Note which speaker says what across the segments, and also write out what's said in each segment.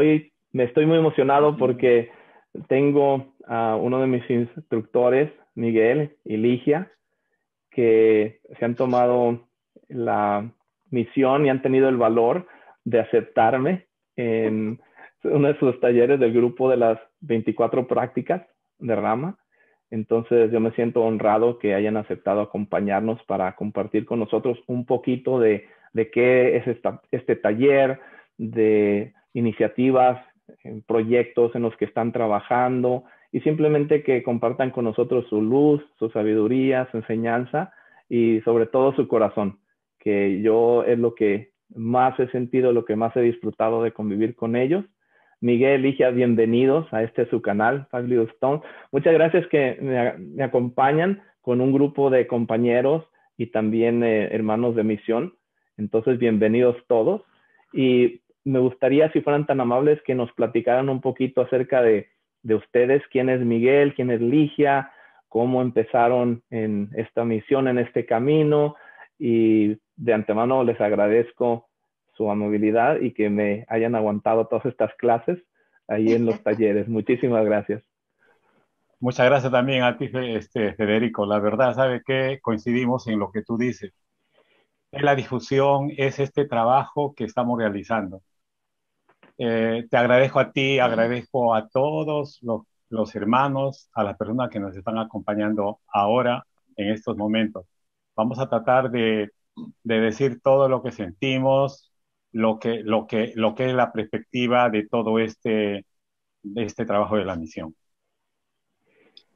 Speaker 1: hoy me estoy muy emocionado porque tengo a uno de mis instructores, Miguel y Ligia, que se han tomado la misión y han tenido el valor de aceptarme en uno de sus talleres del grupo de las 24 prácticas de Rama. Entonces yo me siento honrado que hayan aceptado acompañarnos para compartir con nosotros un poquito de, de qué es este taller, de iniciativas, proyectos en los que están trabajando y simplemente que compartan con nosotros su luz, su sabiduría, su enseñanza y sobre todo su corazón, que yo es lo que más he sentido, lo que más he disfrutado de convivir con ellos. Miguel, Ligia, bienvenidos a este su canal, Five Little Stones. Muchas gracias que me, acompañan con un grupo de compañeros y también eh, hermanos de misión. Entonces, bienvenidos todos. Y me gustaría, si fueran tan amables, que nos platicaran un poquito acerca de, de ustedes, quién es Miguel, quién es Ligia, cómo empezaron en esta misión, en este camino. Y de antemano les agradezco su amabilidad y que me hayan aguantado todas estas clases ahí en los talleres. Muchísimas gracias.
Speaker 2: Muchas gracias también a ti, este, Federico. La verdad, sabe que coincidimos en lo que tú dices. La difusión es este trabajo que estamos realizando. Eh, te agradezco a ti, agradezco a todos los, hermanos, a las personas que nos están acompañando ahora en estos momentos. Vamos a tratar de, decir todo lo que sentimos, lo que, lo, que, lo que es la perspectiva de todo este, de este trabajo de la misión.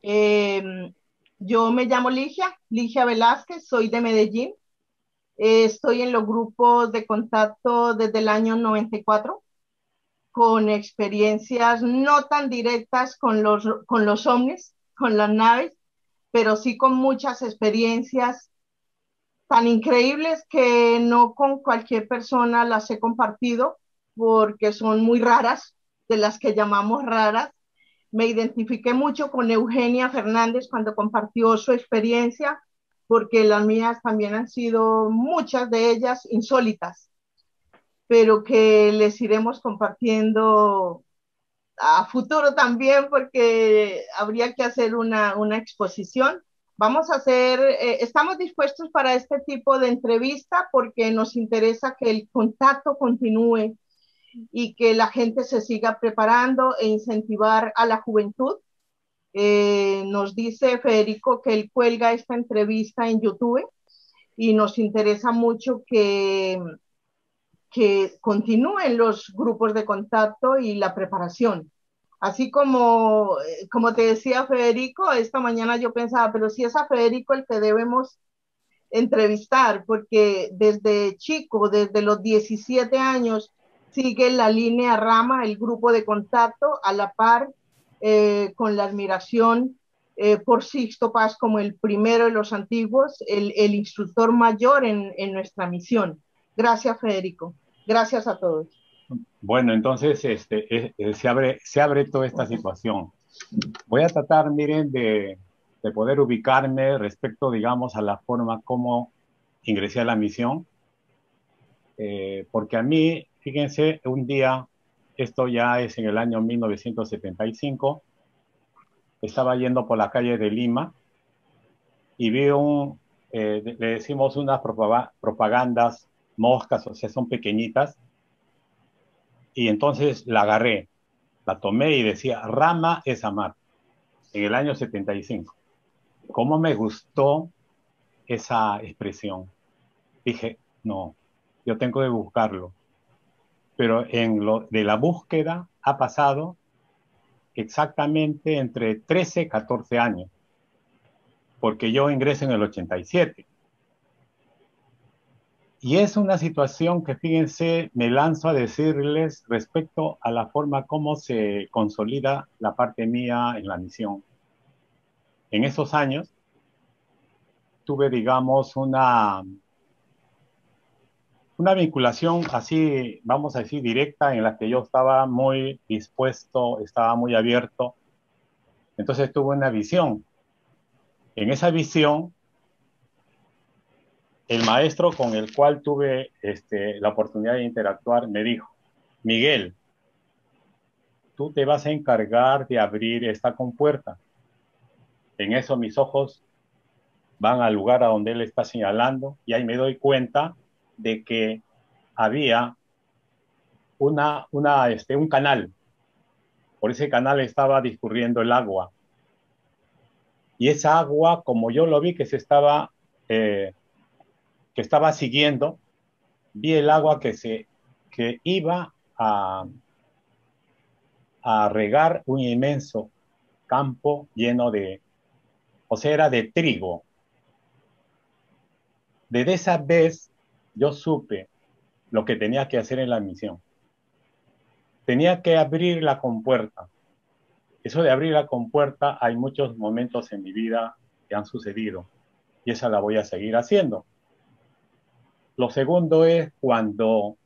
Speaker 3: Em, yo me llamo Ligia, Ligia Velázquez, soy de Medellín. Eh, estoy en los grupos de contacto desde el año 94 con experiencias no tan directas con los, con los ovnis, con las naves, pero sí con muchas experiencias tan increíbles que no con cualquier persona las he compartido porque son muy raras, de las que llamamos raras. Me identifiqué mucho con Eugenia Fernández cuando compartió su experiencia, porque las mías también han sido muchas de ellas insólitas pero que les iremos compartiendo a futuro también porque habría que hacer una, una exposición. Vamos a hacer, eh, estamos dispuestos para este tipo de entrevista porque nos interesa que el contacto continúe y que la gente se siga preparando e incentivar a la juventud. Eh, nos dice Federico que él cuelga esta entrevista en YouTube y nos interesa mucho que que continúen los grupos de contacto y la preparación. Así como, eh, como te decía Federico, esta mañana yo pensaba, pero si es a Federico el que debemos entrevistar, porque desde chico, desde los 17 años, sigue la línea rama, el grupo de contacto, a la par eh, con la admiración eh, por Sixto Paz como el primero de los antiguos, el, el instructor mayor en, en nuestra misión. Gracias, Federico. Gracias a todos.
Speaker 2: Bueno, entonces este, se, abre, se abre toda esta situación. Voy a tratar, miren, de, de poder ubicarme respecto, digamos, a la forma como ingresé a la misión. Eh, porque a mí, fíjense, un día, esto ya es en el año 1975, estaba yendo por la calle de Lima y vi un, eh, le decimos unas propagandas moscas, o sea, son pequeñitas. Y entonces la agarré, la tomé y decía, rama es amar, en el año 75. ¿Cómo me gustó esa expresión? Dije, no, yo tengo que buscarlo. Pero en lo de la búsqueda ha pasado exactamente entre 13 y 14 años, porque yo ingresé en el 87. Y es una situación que, fíjense, me lanzo a decirles respecto a la forma como se consolida la parte mía en la misión. En esos años tuve, digamos, una, una vinculación así, vamos a decir, directa, en la que yo estaba muy dispuesto, estaba muy abierto. Entonces tuve una visión. En esa visión el maestro con el cual tuve este, la oportunidad de interactuar me dijo, Miguel, tú te vas a encargar de abrir esta compuerta. En eso mis ojos van al lugar a donde él está señalando y ahí me doy cuenta de que había una, una, este, un canal. Por ese canal estaba discurriendo el agua. Y esa agua, como yo lo vi que se estaba, eh, que estaba siguiendo, vi el agua que, se, que iba a, a regar un inmenso campo lleno de, o sea, era de trigo. Desde esa vez yo supe lo que tenía que hacer en la misión. Tenía que abrir la compuerta. Eso de abrir la compuerta, hay muchos momentos en mi vida que han sucedido y esa la voy a seguir haciendo. Lo segundo es cuando,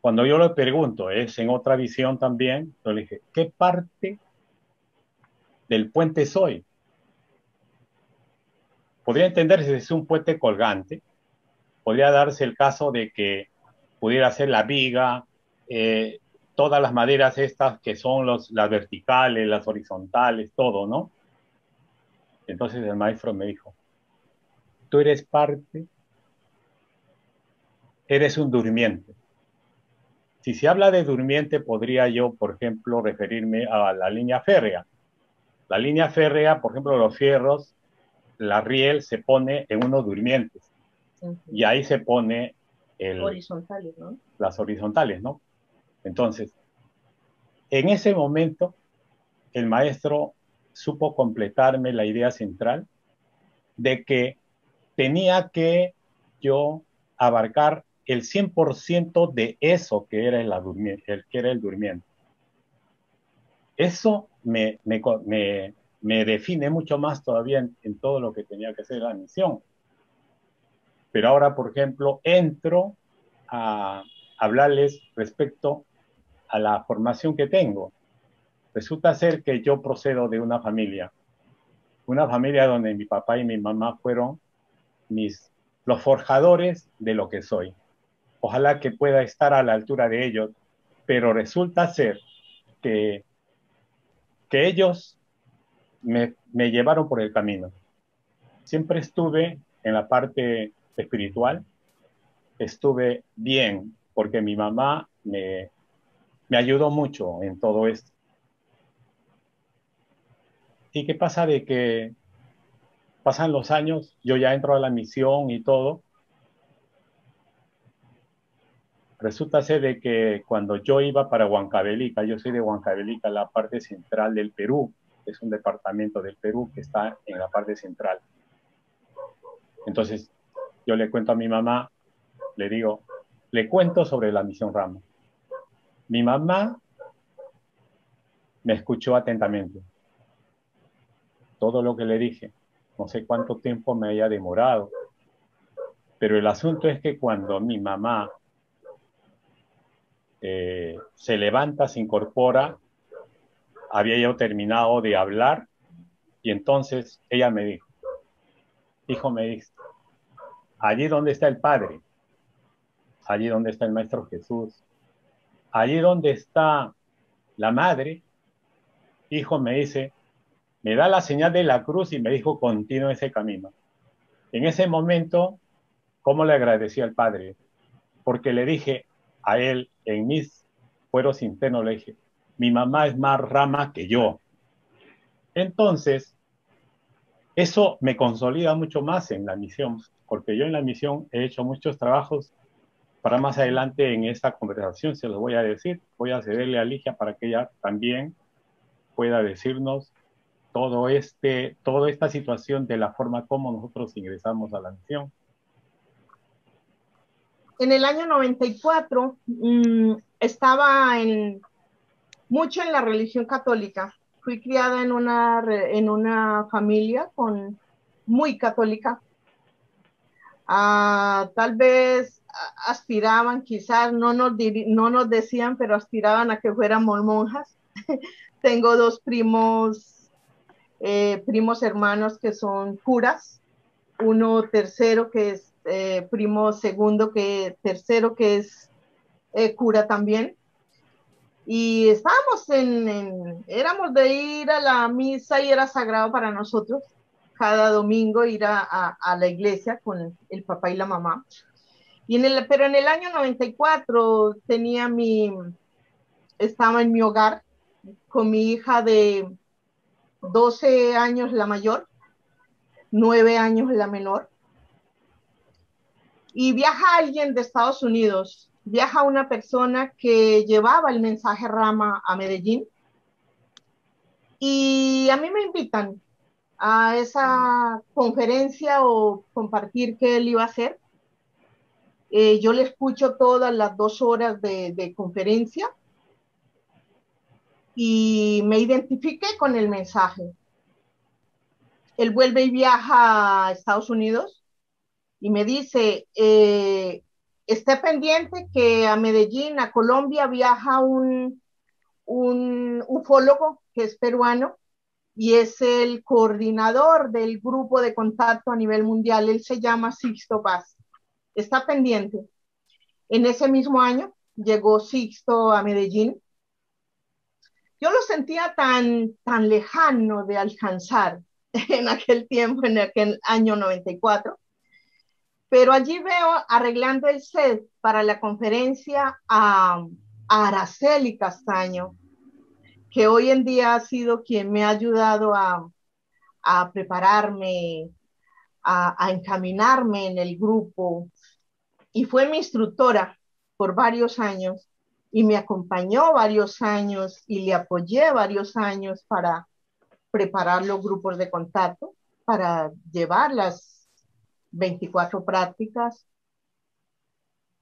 Speaker 2: cuando yo le pregunto, es en otra visión también, yo le dije, ¿qué parte del puente soy? Podría entenderse si es un puente colgante, podría darse el caso de que pudiera ser la viga, eh, todas las maderas estas que son los, las verticales, las horizontales, todo, ¿no? Entonces el maestro me dijo, tú eres parte, eres un durmiente. Si se habla de durmiente, podría yo, por ejemplo, referirme a la línea férrea. La línea férrea, por ejemplo, los fierros, la riel se pone en unos durmientes. Y ahí se pone el,
Speaker 3: horizontales, ¿no?
Speaker 2: las horizontales, ¿no? Entonces, en ese momento, el maestro supo completarme la idea central de que tenía que yo abarcar el 100% de eso que era el, el, que era el durmiente. Eso me, me, define mucho más todavía en, en, todo lo que tenía que hacer la misión. Pero ahora, por ejemplo, entro a hablarles respecto a la formación que tengo. Resulta ser que yo procedo de una familia, una familia donde mi papá y mi mamá fueron mis, los forjadores de lo que soy. Ojalá que pueda estar a la altura de ellos, pero resulta ser que, que ellos me, me llevaron por el camino. Siempre estuve en la parte espiritual, estuve bien, porque mi mamá me, me ayudó mucho en todo esto. ¿Y qué pasa de que pasan los años, yo ya entro a la misión y todo? Resulta ser de que cuando yo iba para Huancavelica, yo soy de Huancavelica, la parte central del Perú, es un departamento del Perú que está en la parte central. Entonces, yo le cuento a mi mamá, le digo, le cuento sobre la misión Rama. Mi mamá me escuchó atentamente. Todo lo que le dije. No sé cuánto tiempo me haya demorado. Pero el asunto es que cuando mi mamá eh, se levanta, se incorpora, había yo terminado de hablar y entonces ella me dijo, hijo me dice, allí donde está el Padre, allí donde está el Maestro Jesús, allí donde está la madre, hijo me dice, me da la señal de la cruz y me dijo, continúe ese camino. En ese momento, ¿cómo le agradecí al Padre? Porque le dije a él, en mis fueros internos, le dije, mi mamá es más rama que yo. Entonces, eso me consolida mucho más en la misión, porque yo en la misión he hecho muchos trabajos para más adelante en esta conversación se los voy a decir. Voy a cederle a Ligia para que ella también pueda decirnos todo este, toda esta situación de la forma como nosotros ingresamos a la misión.
Speaker 3: En el año 94 mmm, estaba en, mucho en la religión católica. Fui criada en una, en una familia con, muy católica. Uh, tal vez aspiraban, quizás no nos, no nos decían, pero aspiraban a que fuéramos monjas. Tengo dos primos, eh, primos hermanos que son curas, uno tercero que es eh, primo segundo que tercero que es eh, cura también. y estábamos en, éramos de ir a la misa y era sagrado para nosotros cada domingo ir a, a, la iglesia con el papá y la mamá. Y en el, pero en el año 94 tenía mi, estaba en mi hogar con mi hija de 12 años la mayor, 9 años la menor. Y viaja alguien de Estados Unidos viaja una persona que llevaba el mensaje Rama a Medellín y a mí me invitan a esa conferencia o compartir qué él iba a hacer. Eh, yo le escucho todas las dos horas de, de conferencia y me identifiqué con el mensaje. Él vuelve y viaja a Estados Unidos y me dice, eh, esté pendiente que a Medellín, a Colombia, viaja un, un ufólogo que es peruano y es el coordinador del grupo de contacto a nivel mundial. Él se llama Sixto Paz. Está pendiente. En ese mismo año llegó Sixto a Medellín. Yo lo sentía tan, tan lejano de alcanzar en aquel tiempo, en aquel año 94 pero allí veo arreglando el set para la conferencia a, Araceli Castaño, que hoy en día ha sido quien me ha ayudado a, prepararme, a, a, encaminarme en el grupo. Y fue mi instructora por varios años y me acompañó varios años y le apoyé varios años para preparar los grupos de contacto, para llevar las 24 prácticas.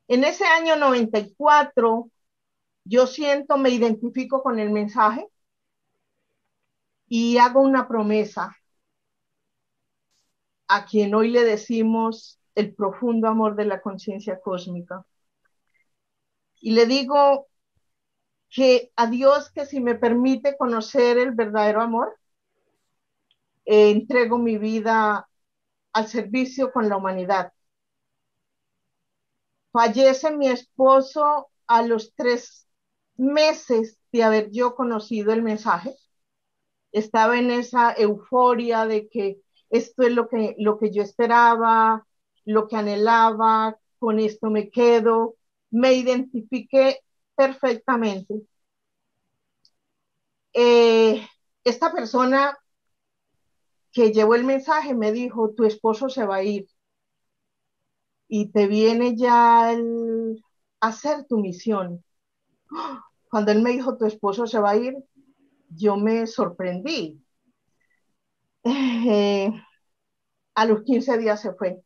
Speaker 3: En ese año 94, yo siento, me identifico con el mensaje y hago una promesa a quien hoy le decimos el profundo amor de la conciencia cósmica. Y le digo que a Dios que si me permite conocer el verdadero amor, eh, entrego mi vida al servicio con la humanidad. Fallece mi esposo a los tres meses de haber yo conocido el mensaje. Estaba en esa euforia de que esto es lo que, lo que yo esperaba, lo que anhelaba, con esto me quedo. Me identifiqué perfectamente. Eh, esta persona que llevó el mensaje me dijo, tu esposo se va a ir y te viene ya el hacer tu misión. Cuando él me dijo, tu esposo se va a ir, yo me sorprendí. Eh, a los 15 días se fue.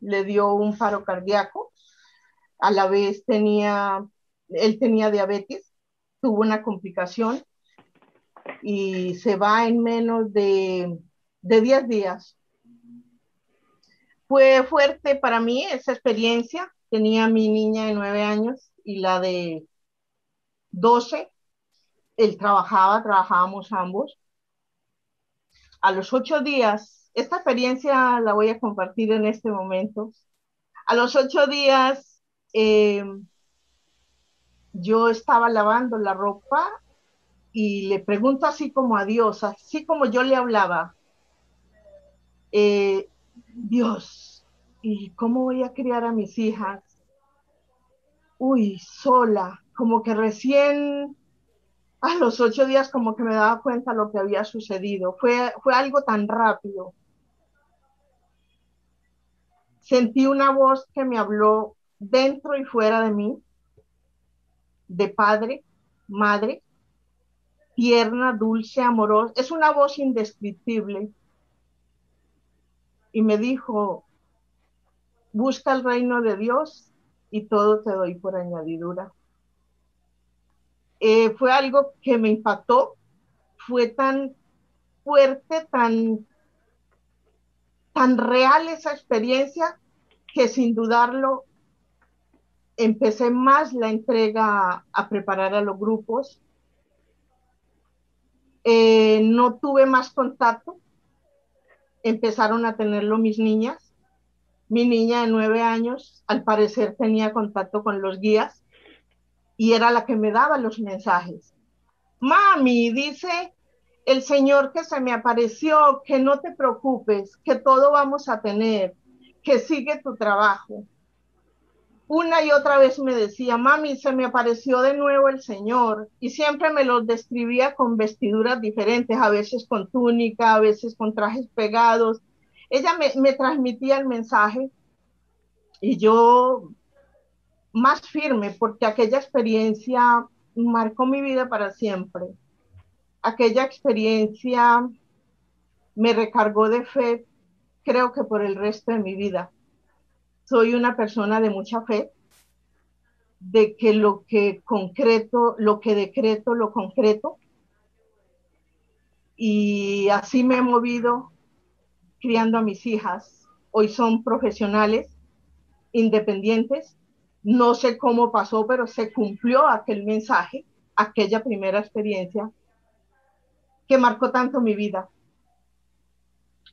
Speaker 3: Le dio un paro cardíaco. A la vez tenía, él tenía diabetes, tuvo una complicación y se va en menos de, de 10 días. Fue fuerte para mí esa experiencia. Tenía mi niña de 9 años y la de 12. Él trabajaba, trabajábamos ambos. A los 8 días, esta experiencia la voy a compartir en este momento. A los 8 días, eh, yo estaba lavando la ropa y le pregunto así como a Dios, así como yo le hablaba, eh, Dios, ¿y cómo voy a criar a mis hijas? Uy, sola, como que recién a los ocho días como que me daba cuenta lo que había sucedido. Fue, fue algo tan rápido. Sentí una voz que me habló dentro y fuera de mí, de padre, madre, tierna, dulce, amorosa. Es una voz indescriptible. Y me dijo, busca el reino de Dios y todo te doy por añadidura. Eh, fue algo que me impactó, fue tan fuerte, tan, tan real esa experiencia que sin dudarlo empecé más la entrega a preparar a los grupos eh, no tuve más contacto. Empezaron a tenerlo mis niñas. Mi niña de nueve años, al parecer, tenía contacto con los guías. y era la que me daba los mensajes. Mami, dice el Señor que se me apareció, que no te preocupes, que todo vamos a tener, que sigue tu trabajo. Una y otra vez me decía, mami, se me apareció de nuevo el Señor y siempre me lo describía con vestiduras diferentes, a veces con túnica, a veces con trajes pegados. Ella me, me transmitía el mensaje y yo más firme porque aquella experiencia marcó mi vida para siempre. Aquella experiencia me recargó de fe, creo que por el resto de mi vida. Soy una persona de mucha fe, de que lo que concreto, lo que decreto, lo concreto. Y así me he movido criando a mis hijas. Hoy son profesionales, independientes, no sé cómo pasó, pero se cumplió aquel mensaje, aquella primera experiencia que marcó tanto mi vida.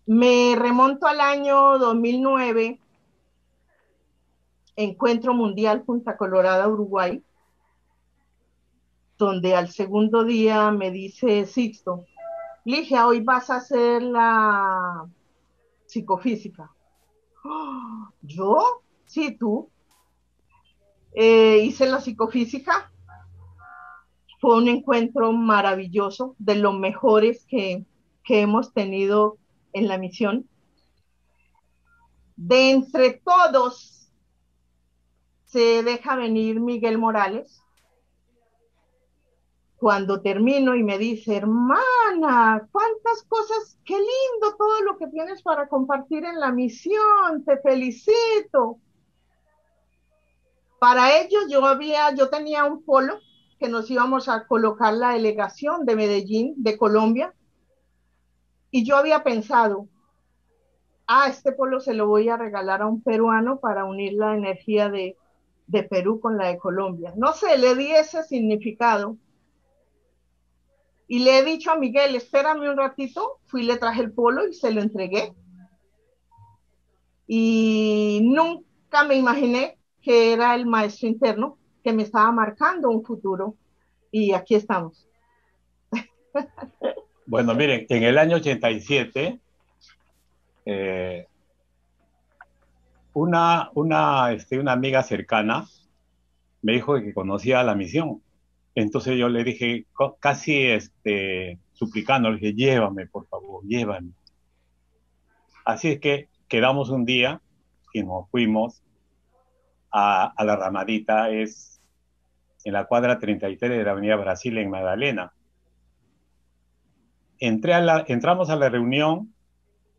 Speaker 3: Me remonto al año 2009, Encuentro Mundial Punta Colorada, Uruguay, donde al segundo día me dice Sixto, Ligia, hoy vas a hacer la psicofísica. ¿Yo? Sí, tú. Eh, hice la psicofísica. Fue un encuentro maravilloso, de los mejores que, que hemos tenido en la misión. De entre todos se deja venir Miguel Morales. Cuando termino y me dice, hermana, cuántas cosas, qué lindo todo lo que tienes para compartir en la misión, te felicito. Para ellos yo había, yo tenía un polo que nos íbamos a colocar la delegación de Medellín, de Colombia, y yo había pensado, ah, este polo se lo voy a regalar a un peruano para unir la energía de, de Perú con la de Colombia. No sé, le di ese significado. Y le he dicho a Miguel, espérame un ratito, fui, le traje el polo y se lo entregué. Y nunca me imaginé que era el maestro interno que me estaba marcando un futuro y aquí estamos.
Speaker 2: Bueno, miren, en el año 87, eh, una, una, este, una amiga cercana me dijo que conocía la misión. Entonces yo le dije, casi este, suplicando, le dije, llévame, por favor, llévame. Así es que quedamos un día y nos fuimos a, la Ramadita es en la cuadra 33 de la Avenida Brasil en Magdalena. Entré a la, entramos a la reunión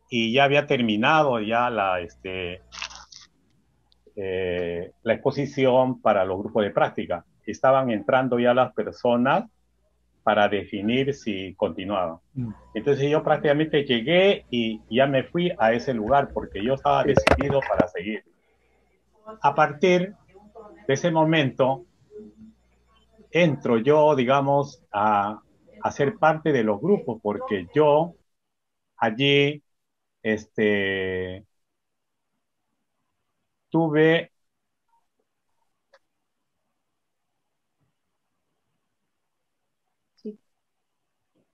Speaker 2: y ya había terminado ya la, este, eh, la exposición para los grupos de práctica. Estaban entrando ya las personas para definir si continuaban. Mm. Entonces yo prácticamente llegué y ya me fui a ese lugar porque yo estaba decidido para seguir a partir de ese momento, entro yo, digamos, a, a ser parte de los grupos, porque yo allí, este, tuve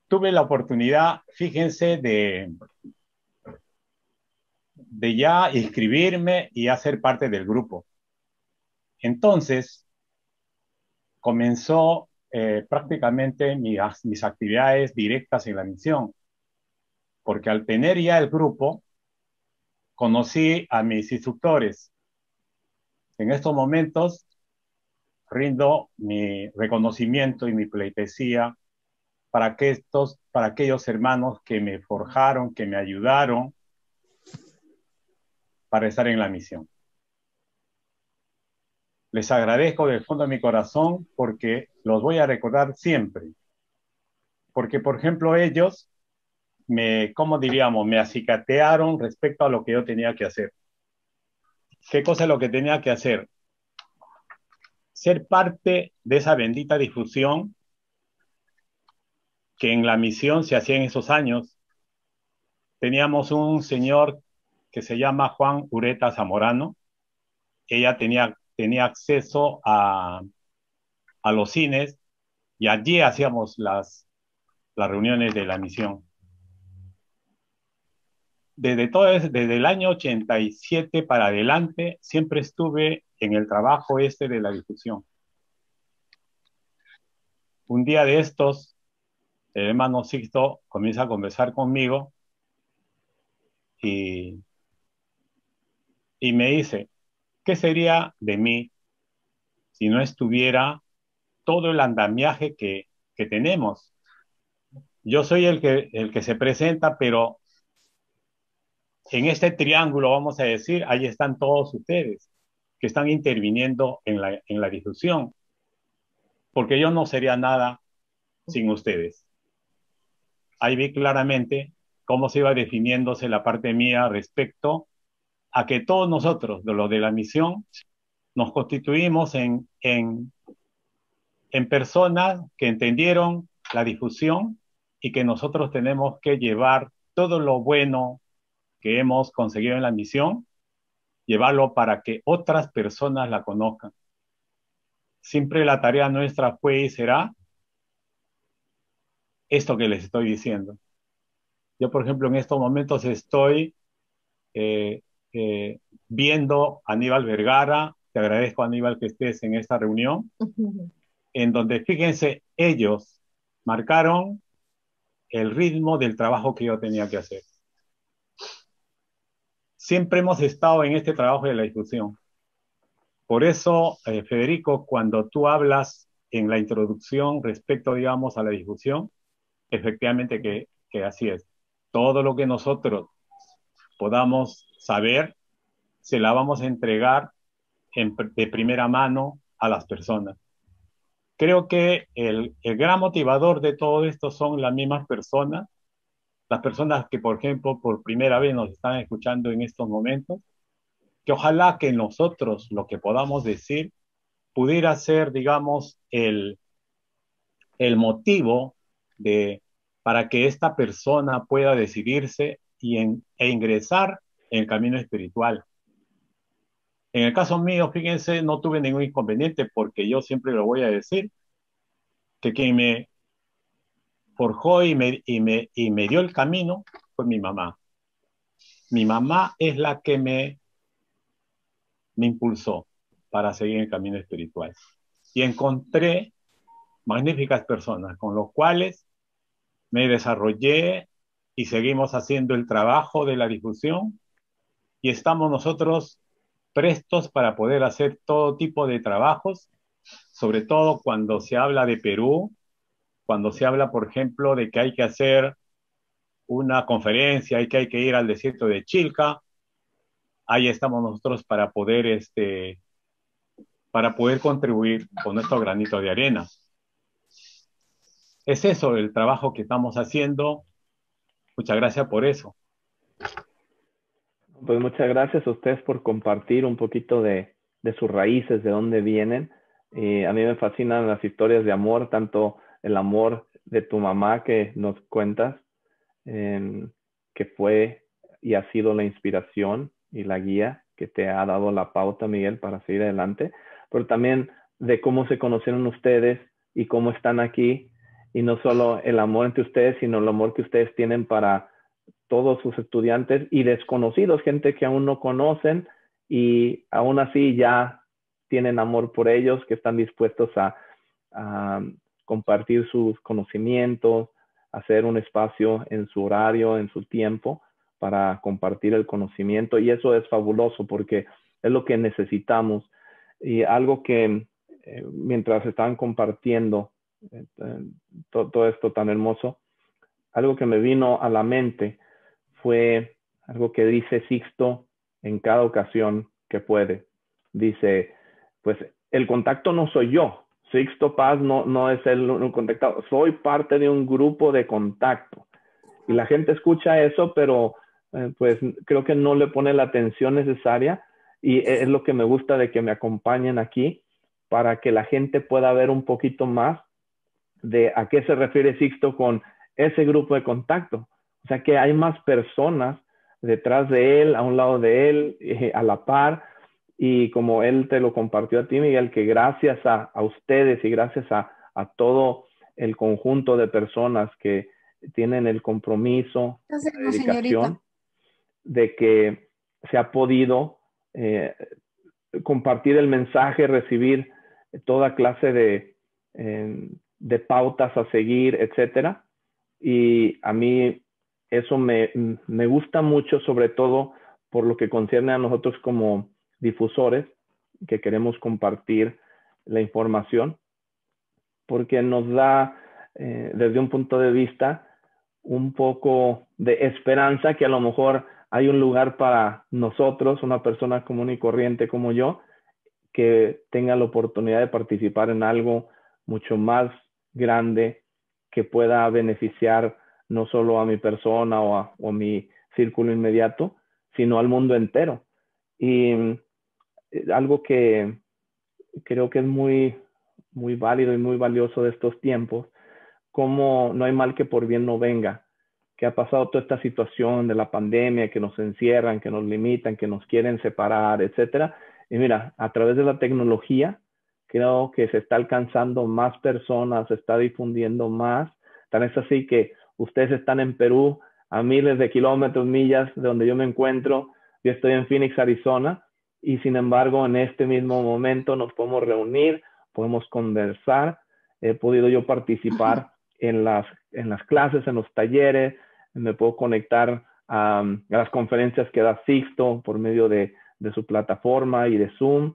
Speaker 2: tuve la oportunidad, fíjense, de, de ya inscribirme y hacer parte del grupo. Entonces, comenzó eh, prácticamente mis actividades directas en la misión, porque al tener ya el grupo, conocí a mis instructores. En estos momentos, rindo mi reconocimiento y mi pleitesía para, que estos, para aquellos hermanos que me forjaron, que me ayudaron para estar en la misión. Les agradezco del fondo de mi corazón porque los voy a recordar siempre. Porque, por ejemplo, ellos me, ¿cómo diríamos? Me acicatearon respecto a lo que yo tenía que hacer. ¿Qué cosa lo que tenía que hacer? Ser parte de esa bendita difusión que en la misión se hacía en esos años. Teníamos un señor que se llama Juan Ureta Zamorano. Ella tenía, tenía acceso a, a los cines y allí hacíamos las, las reuniones de la misión. Desde, todo, desde el año 87 para adelante siempre estuve en el trabajo este de la difusión. Un día de estos, el hermano Sixto comienza a conversar conmigo y, y me dice, ¿qué sería de mí si no estuviera todo el andamiaje que, que tenemos? Yo soy el que, el que se presenta, pero en este triángulo, vamos a decir, ahí están todos ustedes que están interviniendo en la, en la difusión, porque yo no sería nada sin ustedes. Ahí vi claramente cómo se iba definiéndose la parte mía respecto a que todos nosotros, de los de la misión, nos constituimos en, en, en personas que entendieron la difusión y que nosotros tenemos que llevar todo lo bueno que hemos conseguido en la misión, llevarlo para que otras personas la conozcan. Siempre la tarea nuestra fue y será esto que les estoy diciendo. Yo, por ejemplo, en estos momentos estoy eh, eh, viendo a Aníbal Vergara, te agradezco Aníbal que estés en esta reunión, en donde fíjense, ellos marcaron el ritmo del trabajo que yo tenía que hacer. Siempre hemos estado en este trabajo de la difusión. Por eso, eh, Federico, cuando tú hablas en la introducción respecto, digamos, a la difusión, efectivamente que, que así es. Todo lo que nosotros podamos saber, se la vamos a entregar de primera mano a las personas. Creo que el, el, gran motivador de todo esto son las mismas personas, las personas que, por ejemplo, por primera vez nos están escuchando en estos momentos, que ojalá que nosotros lo que podamos decir pudiera ser, digamos, el, el motivo de, para que esta persona pueda decidirse y en, e ingresar en el camino espiritual. En el caso mío, fíjense, no tuve ningún inconveniente porque yo siempre lo voy a decir, que quien me forjó y me, y me, y me dio el camino fue mi mamá. Mi mamá es la que me, me impulsó para seguir el camino espiritual. Y encontré magníficas personas con los cuales me desarrollé y seguimos haciendo el trabajo de la difusión y estamos nosotros prestos para poder hacer todo tipo de trabajos, sobre todo cuando se habla de Perú, cuando se habla, por ejemplo, de que hay que hacer una conferencia y que hay que ir al desierto de Chilca, ahí estamos nosotros para poder, este, para poder contribuir con nuestro granito de arena. Es eso el trabajo que estamos haciendo. Muchas gracias por eso.
Speaker 1: Pues muchas gracias a ustedes por compartir un poquito de, de sus raíces, de dónde vienen. Y a mí me fascinan las historias de amor, tanto el amor de tu mamá que nos cuentas, eh, que fue y ha sido la inspiración y la guía que te ha dado la pauta, Miguel, para seguir adelante, pero también de cómo se conocieron ustedes y cómo están aquí, y no solo el amor entre ustedes, sino el amor que ustedes tienen para todos sus estudiantes y desconocidos, gente que aún no conocen y aún así ya tienen amor por ellos, que están dispuestos a compartir sus conocimientos, hacer un espacio en su horario, en su tiempo, para compartir el conocimiento. Y eso es fabuloso porque es lo que necesitamos. Y algo que eh, mientras estaban compartiendo eh, todo esto tan hermoso, algo que me vino a la mente fue algo que dice Sixto en cada ocasión que puede. Dice, pues el contacto no soy yo, Sixto Paz no, no es el, el contactado, soy parte de un grupo de contacto. Y la gente escucha eso, pero eh, pues creo que no le pone la atención necesaria y es lo que me gusta de que me acompañen aquí para que la gente pueda ver un poquito más de a qué se refiere Sixto con ese grupo de contacto. O sea, que hay más personas detrás de él, a un lado de él, eh, a la par, Y como él te lo compartió a ti, Miguel, que gracias a, a ustedes y gracias a, a, todo el conjunto de personas que tienen el compromiso, la dedicación, de que se ha podido eh, compartir el mensaje, recibir toda clase de, eh, de pautas a seguir, etcétera. Y a mí eso me, me, gusta mucho, sobre todo por lo que concierne a nosotros como difusores, que queremos compartir la información, porque nos da, eh, desde un punto de vista, un poco de esperanza que a lo mejor hay un lugar para nosotros, una persona común y corriente como yo, que tenga la oportunidad de participar en algo mucho más grande que pueda beneficiar no solo a mi persona o a, mi círculo inmediato, sino al mundo entero. Y algo que creo que es muy, muy válido y muy valioso de estos tiempos, como no hay mal que por bien no venga, que ha pasado toda esta situación de la pandemia, que nos encierran, que nos limitan, que nos quieren separar, etcétera. Y mira, a través de la tecnología, creo que se está alcanzando más personas, se está difundiendo más. Tan es así que ustedes están en Perú, a miles de kilómetros, millas de donde yo me encuentro. Yo estoy en Phoenix, Arizona, y sin embargo, en este mismo momento nos podemos reunir, podemos conversar. He podido yo participar en las, en las clases, en los talleres, me puedo conectar a, las conferencias que da Sixto por medio de, de, su plataforma y de Zoom.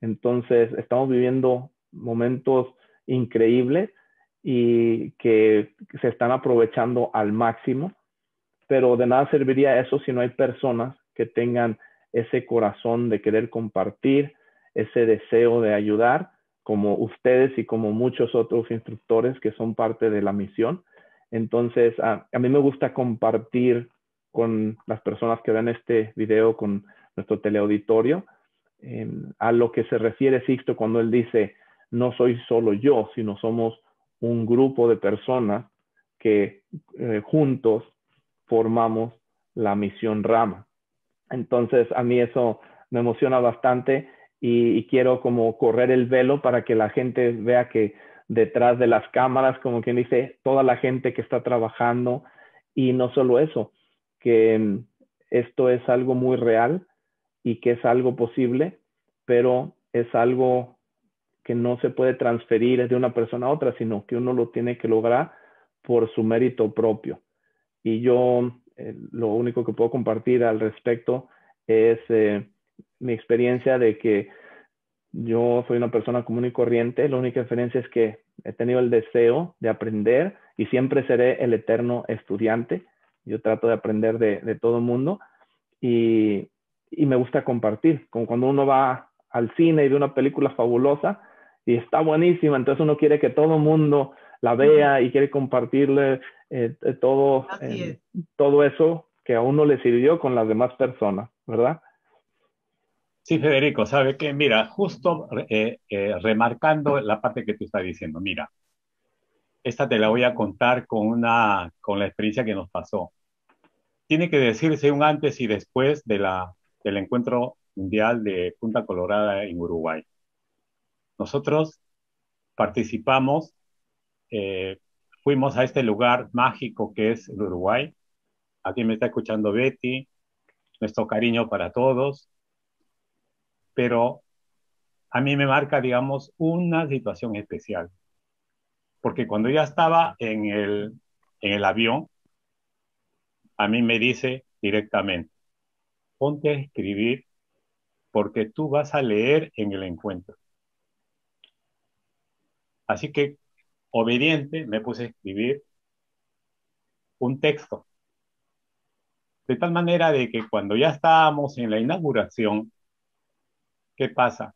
Speaker 1: Entonces, estamos viviendo momentos increíbles y que se están aprovechando al máximo, pero de nada serviría eso si no hay personas que tengan ese corazón de querer compartir, ese deseo de ayudar, como ustedes y como muchos otros instructores que son parte de la misión. Entonces, a, mí me gusta compartir con las personas que ven este video, con nuestro teleauditorio, em, a lo que se refiere Sixto cuando él dice, no soy solo yo, sino somos un grupo de personas que eh, juntos formamos la misión Rama. Entonces, a mí eso me emociona bastante y, quiero como correr el velo para que la gente vea que detrás de las cámaras, como quien dice, toda la gente que está trabajando y no solo eso, que mm, esto es algo muy real y que es algo posible, pero es algo que no se puede transferir de una persona a otra, sino que uno lo tiene que lograr por su mérito propio. Y yo lo único que puedo compartir al respecto es eh, mi experiencia de que yo soy una persona común y corriente, la única diferencia es que he tenido el deseo de aprender y siempre seré el eterno estudiante. Yo trato de aprender de, de todo el mundo y, y, me gusta compartir, como cuando uno va al cine y ve una película fabulosa y está buenísima, entonces uno quiere que todo el mundo la vea y quiere compartirle eh, eh, todo, eh, todo eso que a uno le sirvió con las demás personas, ¿verdad?
Speaker 2: Sí, Federico, sabe que, mira, justo eh, eh, remarcando la parte que tú estás diciendo, mira, esta te la voy a contar con, una, con la experiencia que nos pasó. Tiene que decirse un antes y después de la, del encuentro mundial de Punta Colorada en Uruguay. Nosotros participamos, eh, fuimos a este lugar mágico que es el Uruguay. Aquí me está escuchando Betty, nuestro cariño para todos pero a mí me marca, digamos, una situación especial. Porque cuando ya estaba en el, en el avión, a mí me dice directamente, ponte a escribir porque tú vas a leer en el encuentro. Así que, obediente, me puse a escribir un texto. De tal manera de que cuando ya estábamos en la inauguración, ¿qué pasa?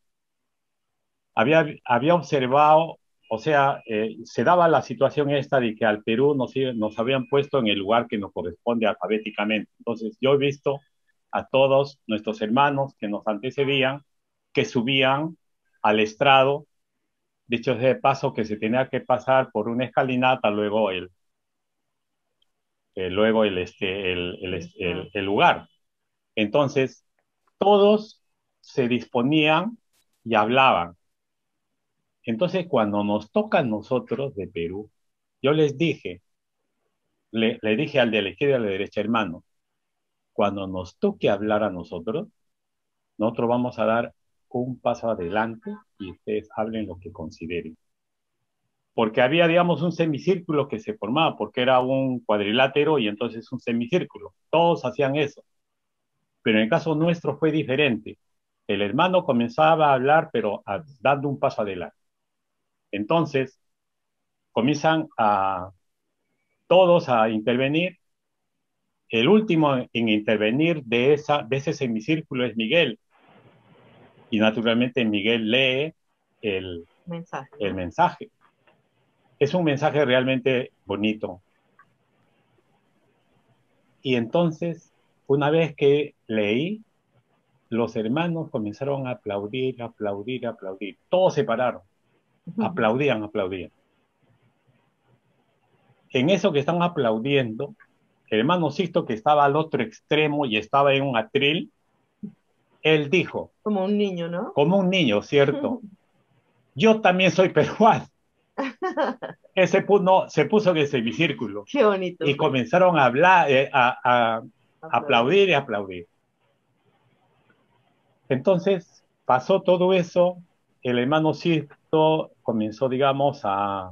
Speaker 2: Había, había observado, o sea, eh, se daba la situación esta de que al Perú nos, nos habían puesto en el lugar que nos corresponde alfabéticamente. Entonces, yo he visto a todos nuestros hermanos que nos antecedían, que subían al estrado, dicho de paso que se tenía que pasar por una escalinata, luego el, luego el, este, el, el, el, lugar. Entonces, todos se disponían y hablaban. Entonces, cuando nos toca a nosotros de Perú, yo les dije, le, dije al de la izquierda y a la derecha, hermano, cuando nos toque hablar a nosotros, nosotros vamos a dar un paso adelante y ustedes hablen lo que consideren. Porque había, digamos, un semicírculo que se formaba, porque era un cuadrilátero y entonces un semicírculo. Todos hacían eso. Pero en el caso nuestro fue diferente. El hermano comenzaba a hablar, pero dando un paso adelante. Entonces, comienzan a todos a intervenir. El último en intervenir de, esa, de ese semicírculo es Miguel. Y naturalmente Miguel lee el mensaje. el mensaje. Es un mensaje realmente bonito. Y entonces, una vez que leí, los hermanos comenzaron a aplaudir, aplaudir, aplaudir. Todos se pararon. Aplaudían, aplaudían. En eso que están aplaudiendo, el hermano Sisto, que estaba al otro extremo y estaba en un atril, él dijo.
Speaker 3: Como un niño, ¿no?
Speaker 2: Como un niño, ¿cierto? Yo también soy peruano. Ese puso, se puso en ese semicírculo.
Speaker 3: Qué bonito.
Speaker 2: Y comenzaron a hablar, eh, a, aplaudir y aplaudir. Entonces pasó todo eso, el hermano Sisto comenzó, digamos, a,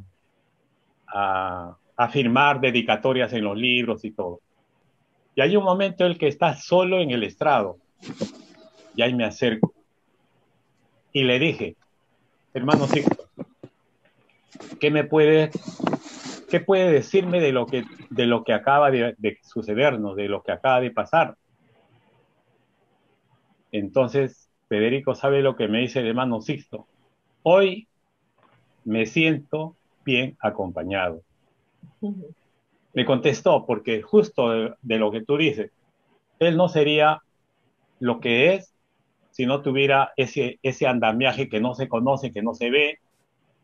Speaker 2: a, a, firmar dedicatorias en los libros y todo. Y hay un momento en el que está solo en el estrado, y ahí me acerco, y le dije, hermano Sisto, ¿qué me puede, qué puede decirme de lo que, de lo que acaba de, de sucedernos, de lo que acaba de pasar? Entonces, Federico sabe lo que me dice el hermano Sixto. Hoy me siento bien acompañado. Me contestó, porque justo de, lo que tú dices, él no sería lo que es si no tuviera ese, ese andamiaje que no se conoce, que no se ve,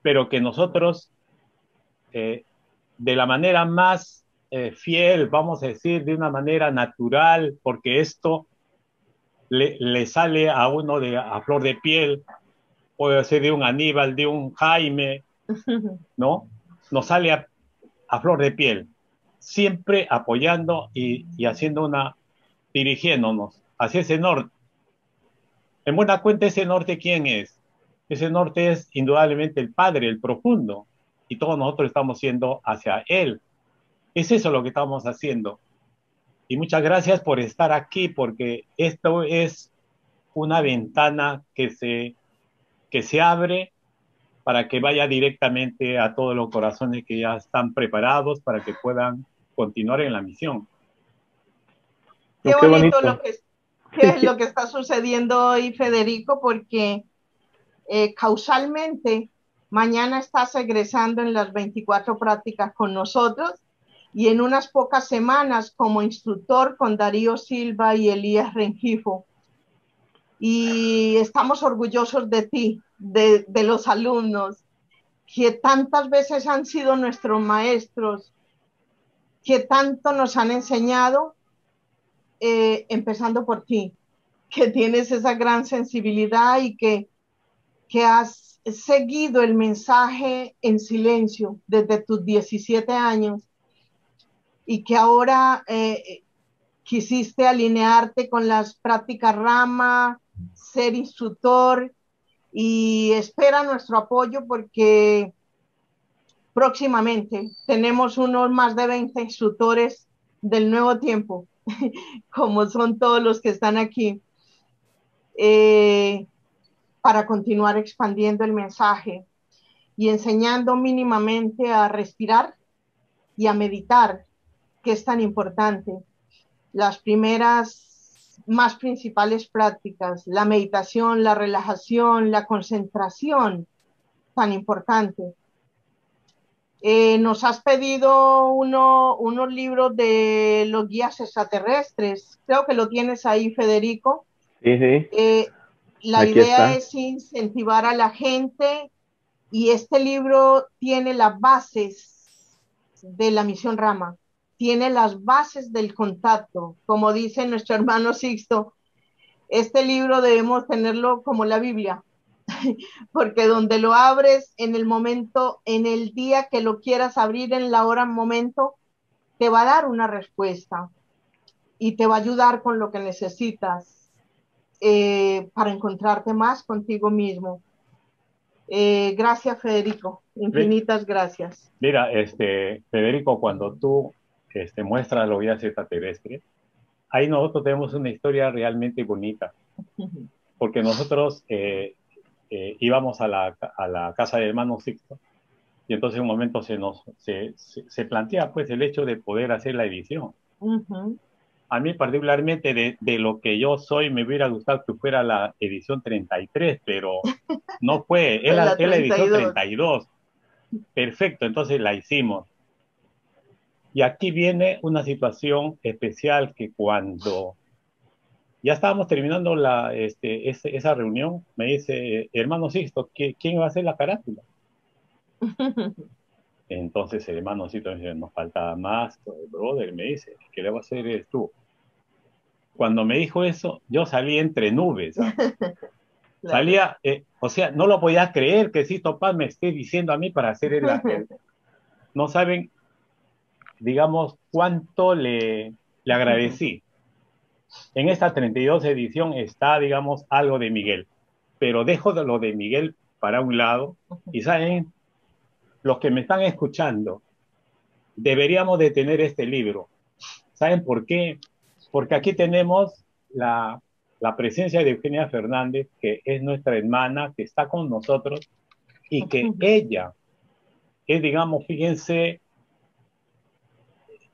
Speaker 2: pero que nosotros, eh, de la manera más eh, fiel, vamos a decir, de una manera natural, porque esto le, sale a uno de, a flor de piel, puede ser de un Aníbal, de un Jaime, ¿no? Nos sale a, flor de piel, siempre apoyando y, y, haciendo una, dirigiéndonos hacia ese norte. En buena cuenta, ese norte, ¿quién es? Ese norte es indudablemente el Padre, el profundo, y todos nosotros estamos siendo hacia Él. Es eso lo que estamos haciendo. Y muchas gracias por estar aquí, porque esto es una ventana que se, que se abre para que vaya directamente a todos los corazones que ya están preparados para que puedan continuar en la misión.
Speaker 3: Qué, bonito, lo que, es lo que está sucediendo hoy, Federico, porque eh, causalmente mañana estás egresando en las 24 prácticas con nosotros y en unas pocas semanas como instructor con Darío Silva y Elías Rengifo. Y estamos orgullosos de ti, de, los alumnos, que tantas veces han sido nuestros maestros, que tanto nos han enseñado, eh, empezando por ti, que tienes esa gran sensibilidad y que, que has seguido el mensaje en silencio desde tus 17 años y que ahora eh, quisiste alinearte con las prácticas rama, ser instructor y espera nuestro apoyo porque próximamente tenemos unos más de 20 instructores del nuevo tiempo, como son todos los que están aquí, eh, para continuar expandiendo el mensaje y enseñando mínimamente a respirar y a meditar que es tan importante. Las primeras más principales prácticas, la meditación, la relajación, la concentración, tan importante. Eh, nos has pedido uno, unos libros de los guías extraterrestres. Creo que lo tienes ahí, Federico.
Speaker 1: Sí, sí.
Speaker 3: Eh, la idea es incentivar a la gente y este libro tiene las bases de la misión Rama tiene las bases del contacto. Como dice nuestro hermano Sixto, Este libro debemos tenerlo como la Biblia, porque donde lo abres en el momento, en el día que lo quieras abrir, en la hora, momento, te va a dar una respuesta y te va a ayudar con lo que necesitas eh, para encontrarte más contigo mismo. Eh, gracias, Federico. Infinitas gracias.
Speaker 2: Mira, este, Federico, cuando tú este, muestras la vida extraterrestre, ahí nosotros tenemos una historia realmente bonita, porque nosotros eh, eh, íbamos a la, a la, casa del hermano Sixto y entonces en un momento se nos se, se, plantea pues el hecho de poder hacer la edición. A mí particularmente de, de, lo que yo soy me hubiera gustado que fuera la edición 33, pero no fue, es la, la, la edición 32. Perfecto, entonces la hicimos. Y aquí viene una situación especial que cuando ya estábamos terminando la, este, esa reunión, me dice, hermano Sisto, ¿quién va a hacer la carátula? Entonces el hermano Sisto me dice, nos faltaba más, el brother me dice, ¿qué le va a hacer tú? Cuando me dijo eso, yo salí entre nubes. Salía, eh, o sea, no lo podía creer que Sisto Paz me esté diciendo a mí para hacer el, el no saben digamos, cuánto le, le agradecí. En esta 32 edición está, digamos, algo de Miguel, pero dejo de lo de Miguel para un lado y saben, los que me están escuchando, deberíamos de tener este libro. ¿Saben por qué? Porque aquí tenemos la, la presencia de Eugenia Fernández, que es nuestra hermana, que está con nosotros y que ella es, digamos, fíjense,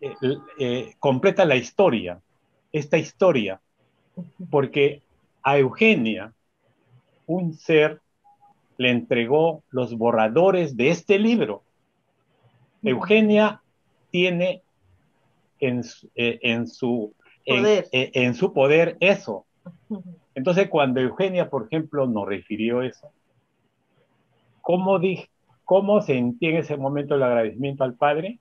Speaker 2: eh, eh, completa la historia, esta historia, porque a Eugenia, un ser le entregó los borradores de este libro. Eugenia tiene en, eh, en su, poder. En, su poder eso. Entonces, cuando Eugenia, por ejemplo, nos refirió eso, ¿cómo, ¿cómo sentí en ese momento el agradecimiento al Padre?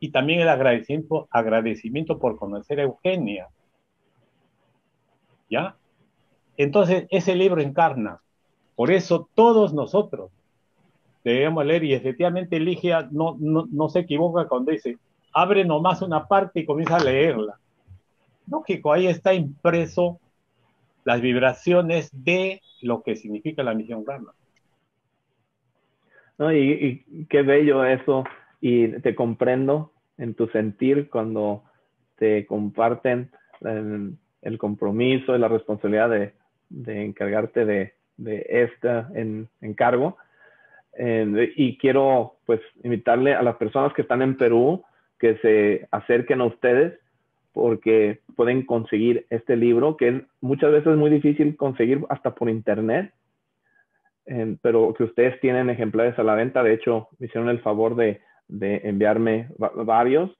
Speaker 2: Y también el agradecimiento, agradecimiento por conocer a Eugenia. ¿Ya? Entonces, ese libro encarna. Por eso todos nosotros debemos leer y efectivamente Ligia no, no, no se equivoca cuando dice, abre nomás una parte y comienza a leerla. Lógico, ahí está impreso las vibraciones de lo que significa la misión Rama.
Speaker 1: No, y, y, qué bello eso y te comprendo en tu sentir cuando te comparten el, el compromiso y la responsabilidad de, de encargarte de, de este en, encargo. Eh, y quiero pues invitarle a las personas que están en Perú que se acerquen a ustedes porque pueden conseguir este libro que es muchas veces muy difícil conseguir hasta por internet eh, pero que ustedes tienen ejemplares a la venta de hecho me hicieron el favor de de enviarme varios.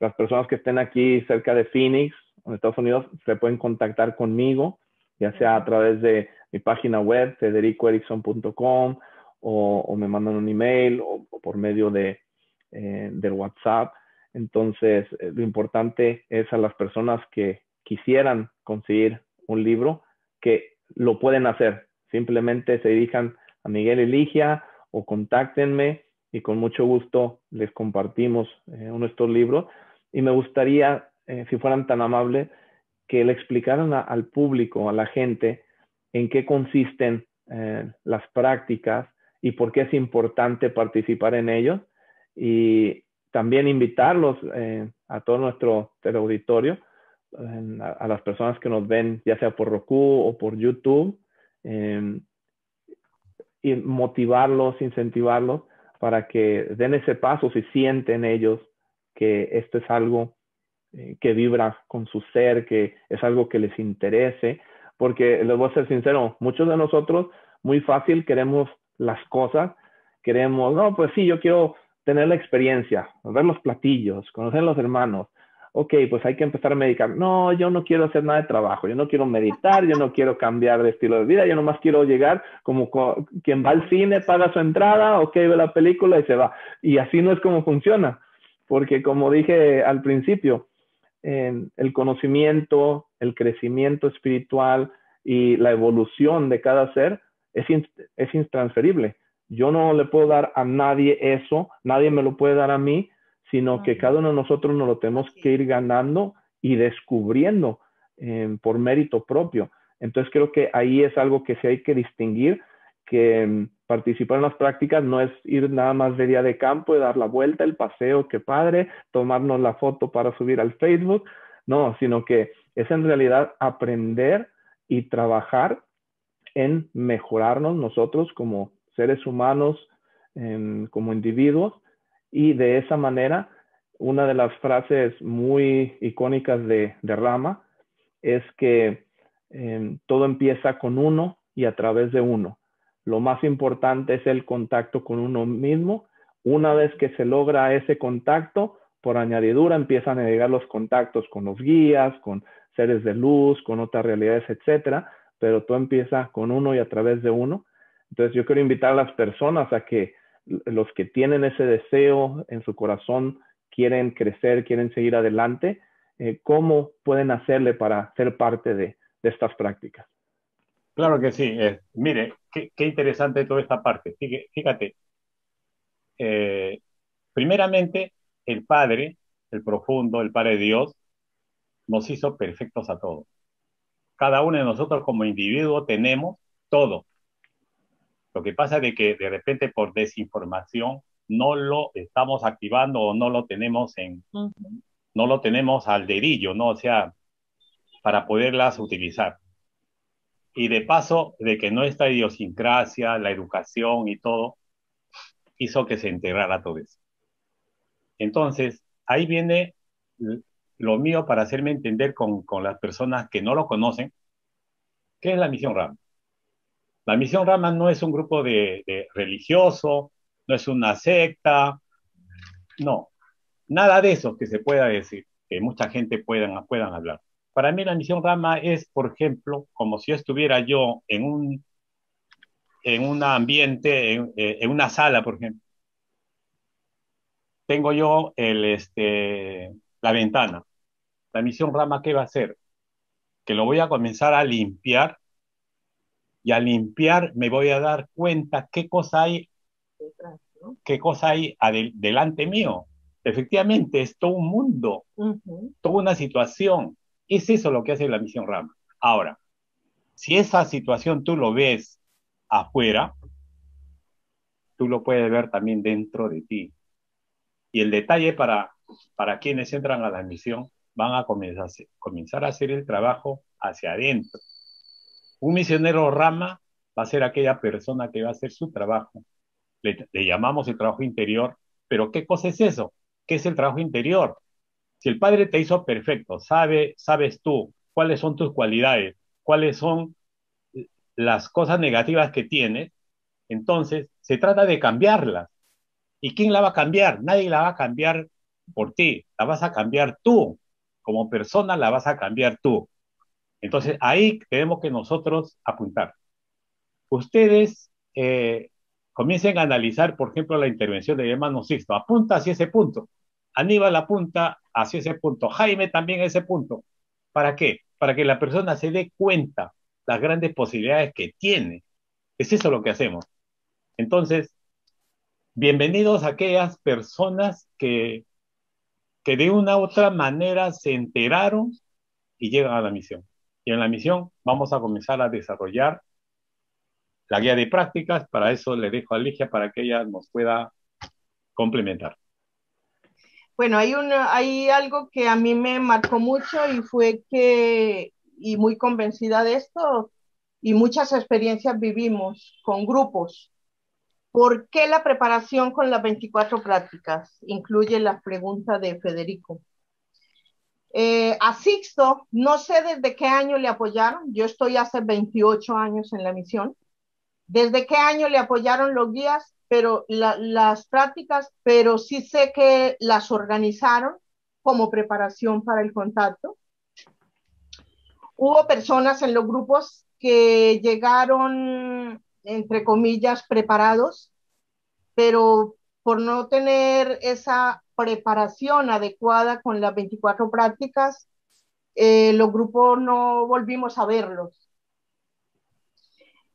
Speaker 1: Las personas que estén aquí cerca de Phoenix, en Estados Unidos, se pueden contactar conmigo, ya sea a través de mi página web, federicoerickson.com, o, o, me mandan un email o, por medio de, eh, del WhatsApp. Entonces, eh, lo importante es a las personas que quisieran conseguir un libro, que lo pueden hacer. Simplemente se dirijan a Miguel Eligia o contáctenme y con mucho gusto les compartimos eh, uno de estos libros. Y me gustaría, eh, si fueran tan amables, que le explicaran a, al público, a la gente, en qué consisten eh, las prácticas y por qué es importante participar en ellos. Y también invitarlos eh, a todo nuestro teleauditorio, a, a, las personas que nos ven, ya sea por Roku o por YouTube, y motivarlos, incentivarlos para que den ese paso si sienten ellos que esto es algo eh, que vibra con su ser, que es algo que les interese, porque les voy a ser sincero, muchos de nosotros muy fácil queremos las cosas, queremos, no, pues sí, yo quiero tener la experiencia, ver los platillos, conocer a los hermanos, ok, pues hay que empezar a medicar. No, yo no quiero hacer nada de trabajo, yo no quiero meditar, yo no quiero cambiar de estilo de vida, yo nomás quiero llegar como quien va al cine, paga su entrada, ok, ve la película y se va. Y así no es como funciona, porque como dije al principio, el conocimiento el crecimiento espiritual y la evolución de cada ser es, es intransferible. Yo no le puedo dar a nadie eso, nadie me lo puede dar a mí, sino que cada uno de nosotros nos lo tenemos que ir ganando y descubriendo eh, por mérito propio. Entonces creo que ahí es algo que sí hay que distinguir, que mm, participar en las prácticas no es ir nada más de día de campo y dar la vuelta, el paseo, qué padre, tomarnos la foto para subir al Facebook, no, sino que es en realidad aprender y trabajar en mejorarnos nosotros como seres humanos, como individuos, y de esa manera, una de las frases muy icónicas de, Rama es que em, todo empieza con uno y a través de uno. Lo más importante es el contacto con uno mismo. Una vez que se logra ese contacto, por añadidura empiezan a llegar los contactos con los guías, con seres de luz, con otras realidades, etcétera, pero todo empieza con uno y a través de uno. Entonces yo quiero invitar a las personas a que los que tienen ese deseo en su corazón, quieren crecer, quieren seguir adelante, eh, ¿cómo pueden hacerle para ser parte de, estas prácticas?
Speaker 2: Claro que sí. Eh, mire, qué, interesante toda esta parte. Fíjate, eh, primeramente, el Padre, el profundo, el Padre Dios, nos hizo perfectos a todos. Cada uno de nosotros como individuo tenemos todo. Lo que pasa es que de repente por desinformación no lo estamos activando o no lo tenemos en, no lo tenemos al dedillo, ¿no? O sea, para poderlas utilizar. Y de paso, de que nuestra idiosincrasia, la educación y todo, hizo que se enterrara todo eso. Entonces, ahí viene lo mío para hacerme entender con, las personas que no lo conocen, ¿qué es la misión Rama? La misión Rama no es un grupo de, religioso, no es una secta, no, nada de eso que se pueda decir, que mucha gente puedan, puedan hablar. Para mí la misión Rama es, por ejemplo, como si estuviera yo en un, en un ambiente, en, eh, una sala, por ejemplo. Tengo yo el, este, la ventana. La misión Rama, ¿qué va a hacer? Que lo voy a comenzar a limpiar y al limpiar me voy a dar cuenta qué cosa hay, qué cosa hay delante mío. Efectivamente, es todo un mundo, toda una situación. Es eso lo que hace la misión Rama. Ahora, si esa situación tú lo ves afuera, tú lo puedes ver también dentro de ti. Y el detalle para para quienes entran a la misión van a comenzar, comenzar a hacer el trabajo hacia adentro. Un misionero rama va a ser aquella persona que va a hacer su trabajo. Le, llamamos el trabajo interior, pero ¿qué cosa es eso? ¿Qué es el trabajo interior? Si el Padre te hizo perfecto, sabe, sabes tú cuáles son tus cualidades, cuáles son las cosas negativas que tienes, entonces se trata de cambiarlas. ¿Y quién la va a cambiar? Nadie la va a cambiar por ti, la vas a cambiar tú, como persona la vas a cambiar tú. Entonces ahí tenemos que nosotros apuntar. Ustedes eh, comiencen a analizar, por ejemplo, la intervención de hermano Sixto, apunta hacia ese punto. Aníbal apunta hacia ese punto, Jaime también a ese punto. ¿Para qué? Para que la persona se dé cuenta las grandes posibilidades que tiene. Es eso lo que hacemos. Entonces, bienvenidos a aquellas personas que que de una u otra manera se enteraron y llegan a la misión. Y en la misión vamos a comenzar a desarrollar la guía de prácticas. Para eso le dejo a Ligia para que ella nos pueda complementar.
Speaker 3: Bueno, hay, una, hay algo que a mí me marcó mucho y fue que, y muy convencida de esto, y muchas experiencias vivimos con grupos ¿Por qué la preparación con las 24 prácticas? Incluye la pregunta de Federico. Eh, a Sixto, no sé desde qué año le apoyaron. Yo estoy hace 28 años en la misión. ¿Desde qué año le apoyaron los guías? Pero las prácticas, pero sí sé que las organizaron como preparación para el contacto. Hubo personas en los grupos que llegaron entre comillas, preparados, pero por no tener esa preparación adecuada con las 24 prácticas, eh, los grupos no volvimos a verlos.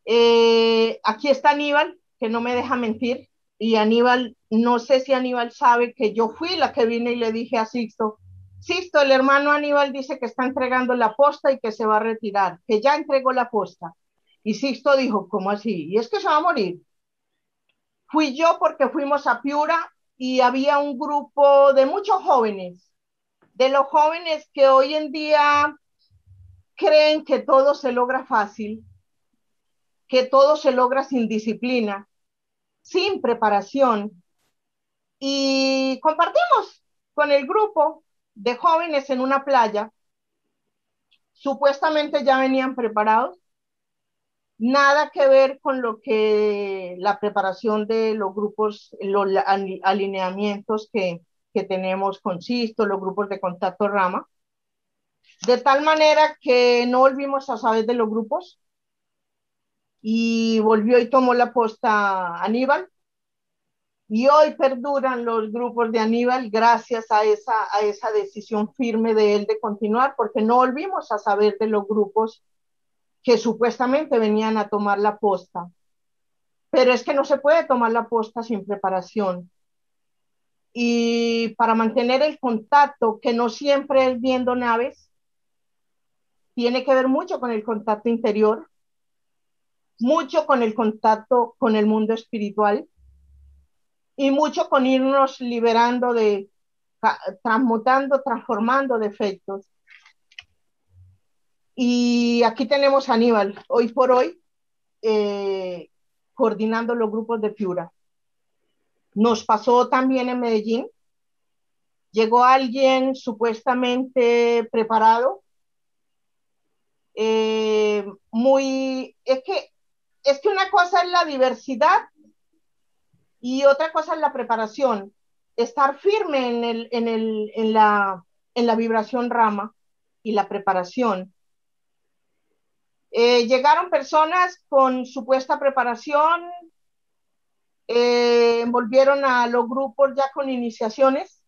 Speaker 3: Eh, aquí está Aníbal, que no me deja mentir, y Aníbal, no sé si Aníbal sabe que yo fui la que vine y le dije a Sixto, Sixto, el hermano Aníbal dice que está entregando la posta y que se va a retirar, que ya entregó la posta. Y Sixto dijo, ¿cómo así? Y es que se va a morir. Fui yo porque fuimos a Piura y había un grupo de muchos jóvenes, de los jóvenes que hoy en día creen que todo se logra fácil, que todo se logra sin disciplina, sin preparación. Y compartimos con el grupo de jóvenes en una playa. Supuestamente ya venían preparados. Nada que ver con lo que la preparación de los grupos, los alineamientos que, que tenemos con Sisto, los grupos de contacto Rama. De tal manera que no volvimos a saber de los grupos y volvió y tomó la posta Aníbal y hoy perduran los grupos de Aníbal gracias a esa, a esa decisión firme de él de continuar, porque no volvimos a saber de los grupos que supuestamente venían a tomar la posta. Pero es que no se puede tomar la posta sin preparación. Y para mantener el contacto, que no siempre es viendo naves, tiene que ver mucho con el contacto interior, mucho con el contacto con el mundo espiritual y mucho con irnos liberando de, transmutando, transformando defectos. Y aquí tenemos a Aníbal, hoy por hoy, eh, coordinando los grupos de Piura. Nos pasó también en Medellín. Llegó alguien supuestamente preparado, eh, muy, es que, es que una cosa es la diversidad y otra cosa es la preparación, estar firme en, el, en, el, en, la, en la vibración rama y la preparación. Eh, llegaron personas con supuesta preparación, eh, volvieron a los grupos ya con iniciaciones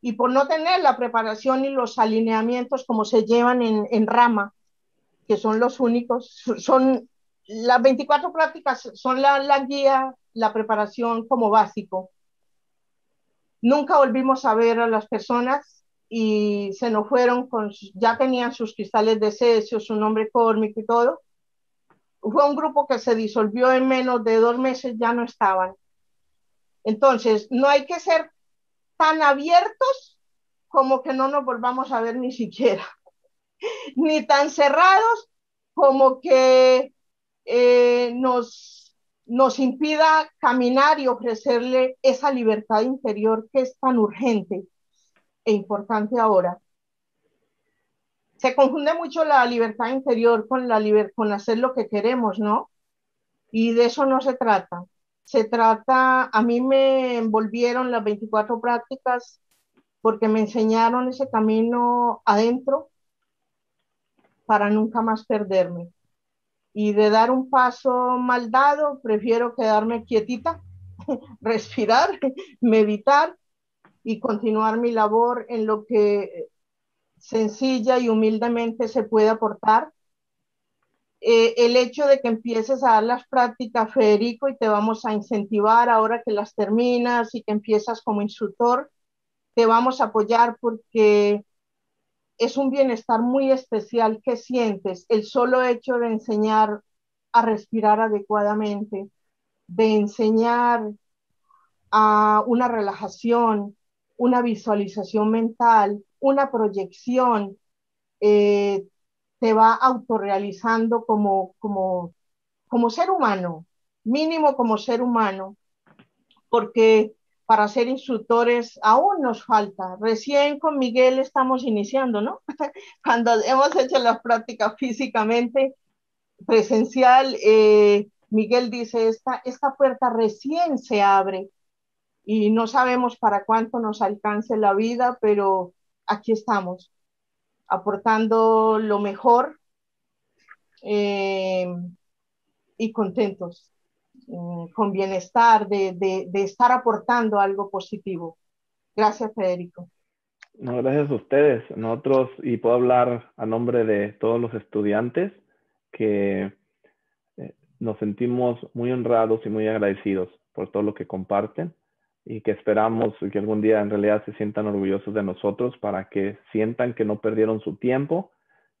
Speaker 3: y por no tener la preparación y los alineamientos como se llevan en, rama, que son los únicos, son las 24 prácticas, son la guía la preparación como básico. Nunca volvimos a ver a las personas y se nos fueron con, ya tenían sus cristales de cesio, su nombre córmico y todo. Fue un grupo que se disolvió en menos de dos meses, ya no estaban. Entonces, no hay que ser tan abiertos como que no nos volvamos a ver ni siquiera, ni tan cerrados como que eh, nos nos impida caminar y ofrecerle esa libertad interior que es tan urgente e importante ahora. Se confunde mucho la libertad interior con, la con hacer lo que queremos, ¿no? Y de eso no se trata. Se trata, a mí me envolvieron las 24 prácticas porque me enseñaron ese camino adentro para nunca más perderme y de dar un paso mal dado, prefiero quedarme quietita, respirar, meditar y continuar mi labor en lo que sencilla y humildemente se puede aportar. Eh, el hecho de que empieces a dar las prácticas, Federico, y te vamos a incentivar ahora que las terminas y que empiezas como instructor, te vamos a apoyar porque es un bienestar muy especial que sientes el solo hecho de enseñar a respirar adecuadamente, de enseñar a una relajación, una visualización mental, una proyección, eh, te va autorrealizando como, como, como ser humano, mínimo como ser humano, porque para ser instructores aún nos falta. Recién con Miguel estamos iniciando, ¿no? Cuando hemos hecho las prácticas físicamente, presencial, eh, Miguel dice, esta, esta puerta recién se abre y no sabemos para cuánto nos alcance la vida, pero aquí estamos, aportando lo mejor eh, y contentos. Mm, con bienestar, de, de, de, estar aportando algo positivo. Gracias, Federico.
Speaker 1: No, gracias a ustedes. Nosotros, y puedo hablar a nombre de todos los estudiantes, que eh, nos sentimos muy honrados y muy agradecidos por todo lo que comparten y que esperamos que algún día en realidad se sientan orgullosos de nosotros para que sientan que no perdieron su tiempo,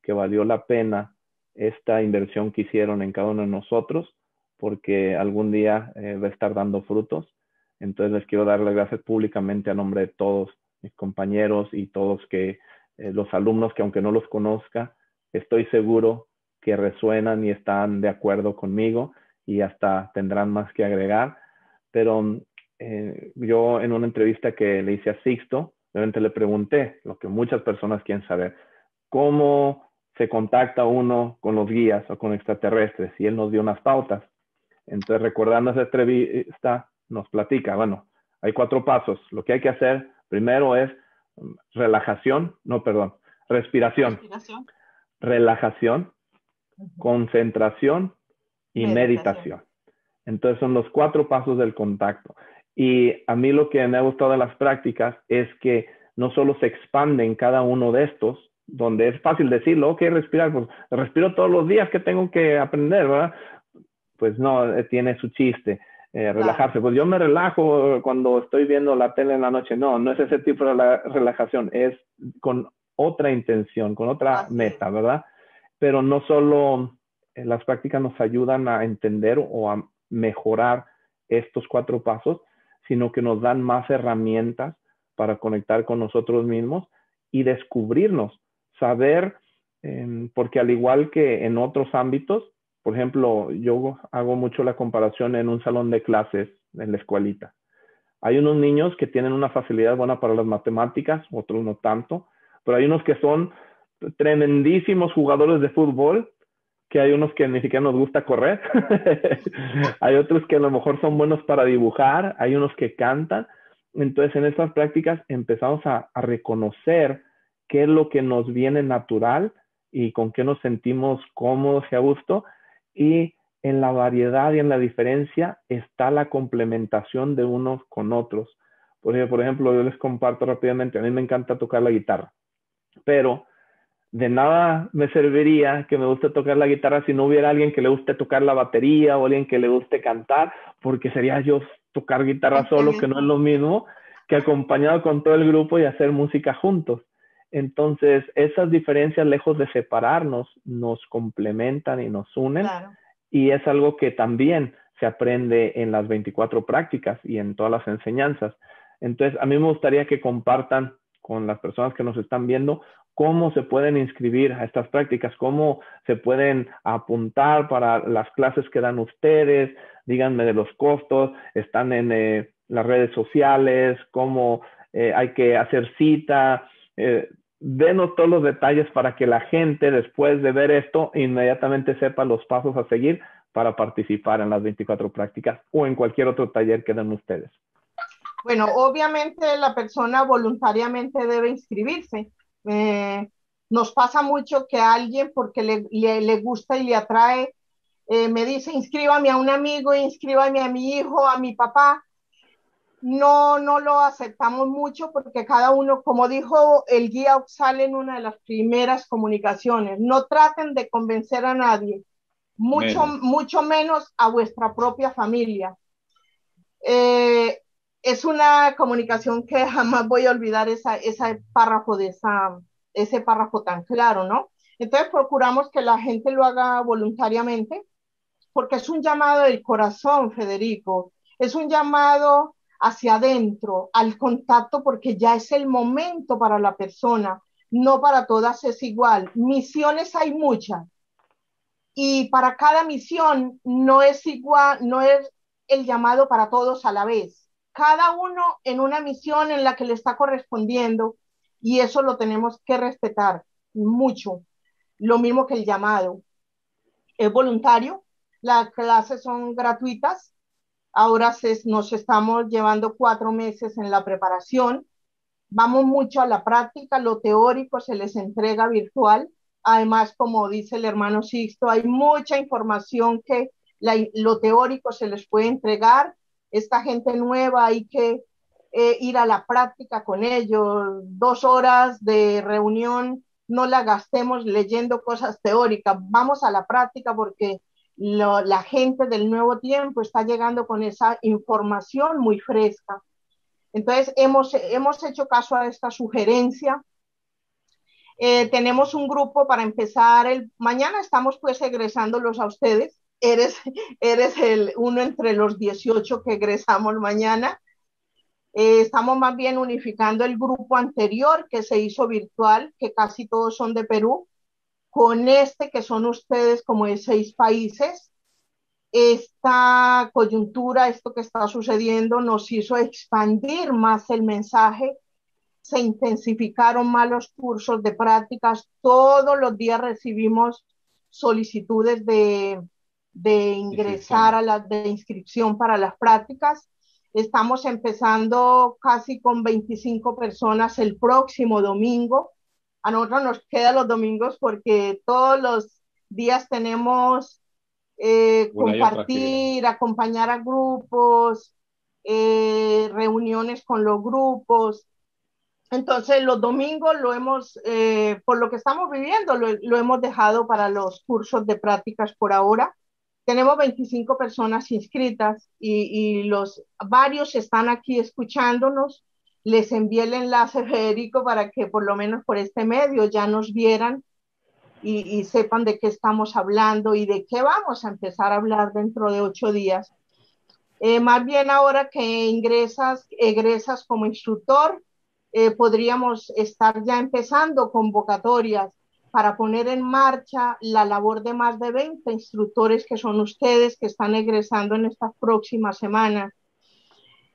Speaker 1: que valió la pena esta inversión que hicieron en cada uno de nosotros, porque algún día eh, va a estar dando frutos. Entonces les quiero dar las gracias públicamente a nombre de todos mis compañeros y todos que eh, los alumnos que aunque no los conozca, estoy seguro que resuenan y están de acuerdo conmigo y hasta tendrán más que agregar. Pero eh, yo en una entrevista que le hice a Sixto, realmente le pregunté lo que muchas personas quieren saber, ¿cómo se contacta uno con los guías o con extraterrestres? Y él nos dio unas pautas. Entonces, recordando esa entrevista, nos platica, bueno, hay cuatro pasos. Lo que hay que hacer primero es relajación, no, perdón, respiración, respiración. relajación, concentración y meditación. Entonces son los cuatro pasos del contacto. Y a mí lo que me ha gustado de las prácticas es que no solo se expanden cada uno de estos, donde es fácil decirlo, ok, respirar, pues respiro todos los días que tengo que aprender, ¿verdad? Pues no, eh, tiene su chiste. Eh, relajarse. Pues yo me relajo cuando estoy viendo la tele en la noche. No, no es ese tipo de relajación, es con otra intención, con otra meta, ¿verdad? Pero no solo eh, las prácticas nos ayudan a entender o a mejorar estos cuatro pasos, sino que nos dan más herramientas para conectar con nosotros mismos y descubrirnos, saber, em, porque al igual que en otros ámbitos, por ejemplo, yo hago mucho la comparación en un salón de clases en la escuelita. Hay unos niños que tienen una facilidad buena para las matemáticas, otros no tanto, pero hay unos que son tremendísimos jugadores de fútbol que hay unos que ni siquiera nos gusta correr, hay otros que a lo mejor son buenos para dibujar, hay unos que cantan. Entonces, en estas prácticas empezamos a, reconocer qué es lo que nos viene natural y con qué nos sentimos cómodos y a gusto. Y en la variedad y en la diferencia está la complementación de unos con otros. Por ejemplo, yo les comparto rápidamente, a mí me encanta tocar la guitarra, pero de nada me serviría que me guste tocar la guitarra si no hubiera alguien que le guste tocar la batería o alguien que le guste cantar, porque sería yo tocar guitarra solo, que no es lo mismo que acompañado con todo el grupo y hacer música juntos. Entonces, esas diferencias, lejos de separarnos, nos complementan y nos unen. Y es algo que también se aprende en las 24 prácticas y en todas las enseñanzas. Entonces, a mí me gustaría que compartan con las personas que nos están viendo cómo se pueden inscribir a estas prácticas, cómo se pueden apuntar para las clases que dan ustedes, díganme de los costos, están en eh, las redes sociales, cómo eh, hay que hacer cita. Eh, denos todos los detalles para que la gente después de ver esto inmediatamente sepa los pasos a seguir para participar en las 24 prácticas o en cualquier otro taller que den ustedes.
Speaker 3: Bueno, obviamente la persona voluntariamente debe inscribirse. Eh, nos pasa mucho que alguien, porque le, le, gusta y le atrae, eh, me dice, inscríbame a un amigo, inscríbame a mi hijo, a mi papá. No, no lo aceptamos mucho porque cada uno, como dijo el guía Oxal en una de las primeras comunicaciones, no traten de convencer a nadie, mucho menos, mucho menos a vuestra propia familia. Eh, es una comunicación que jamás voy a olvidar ese párrafo de esa, ese párrafo tan claro, ¿no? Entonces procuramos que la gente lo haga voluntariamente, porque es un llamado del corazón, Federico, es un llamado hacia adentro, al contacto, porque ya es el momento para la persona, no para todas es igual. Misiones hay muchas, y para cada misión no es igual, no es el llamado para todos a la vez cada uno en una misión en la que le está correspondiendo y eso lo tenemos que respetar mucho. Lo mismo que el llamado. Es voluntario, las clases son gratuitas. Ahora se, nos estamos llevando cuatro meses en la preparación. Vamos mucho a la práctica, lo teórico se les entrega virtual. Además, como dice el hermano Sixto, hay mucha información que lo teórico se les puede entregar esta gente nueva hay que eh, ir a la práctica con ellos, dos horas de reunión, no la gastemos leyendo cosas teóricas, vamos a la práctica porque la gente del nuevo tiempo está llegando con esa información muy fresca. Entonces, hemos, hemos hecho caso a esta sugerencia. Eh, tenemos un grupo para empezar el mañana estamos pues egresándolos a ustedes. Eres, eres el uno entre los 18 que egresamos mañana. Eh, estamos más bien unificando el grupo anterior que se hizo virtual, que casi todos son de Perú, con este que son ustedes como de seis países. Esta coyuntura, esto que está sucediendo, nos hizo expandir más el mensaje, se intensificaron más los cursos de prácticas, todos los días recibimos solicitudes de, de ingresar a la de inscripción para las prácticas Estamos empezando casi con 25 personas el próximo domingo. A nosotros nos quedan los domingos porque todos los días tenemos eh, compartir, acompañar a grupos, eh, reuniones con los grupos. Entonces, los domingos lo hemos, eh, por lo que estamos viviendo, lo, lo, hemos dejado para los cursos de prácticas por ahora. Tenemos 25 personas inscritas y, los varios están aquí escuchándonos. Les envié el enlace, Federico, para que por lo menos por este medio ya nos vieran y, sepan de qué estamos hablando y de qué vamos a empezar a hablar dentro de ocho días. Eh, más bien ahora que ingresas, egresas como instructor, eh, podríamos estar ya empezando convocatorias para poner en marcha la labor de más de 20 instructores que son ustedes que están egresando en estas próximas semanas.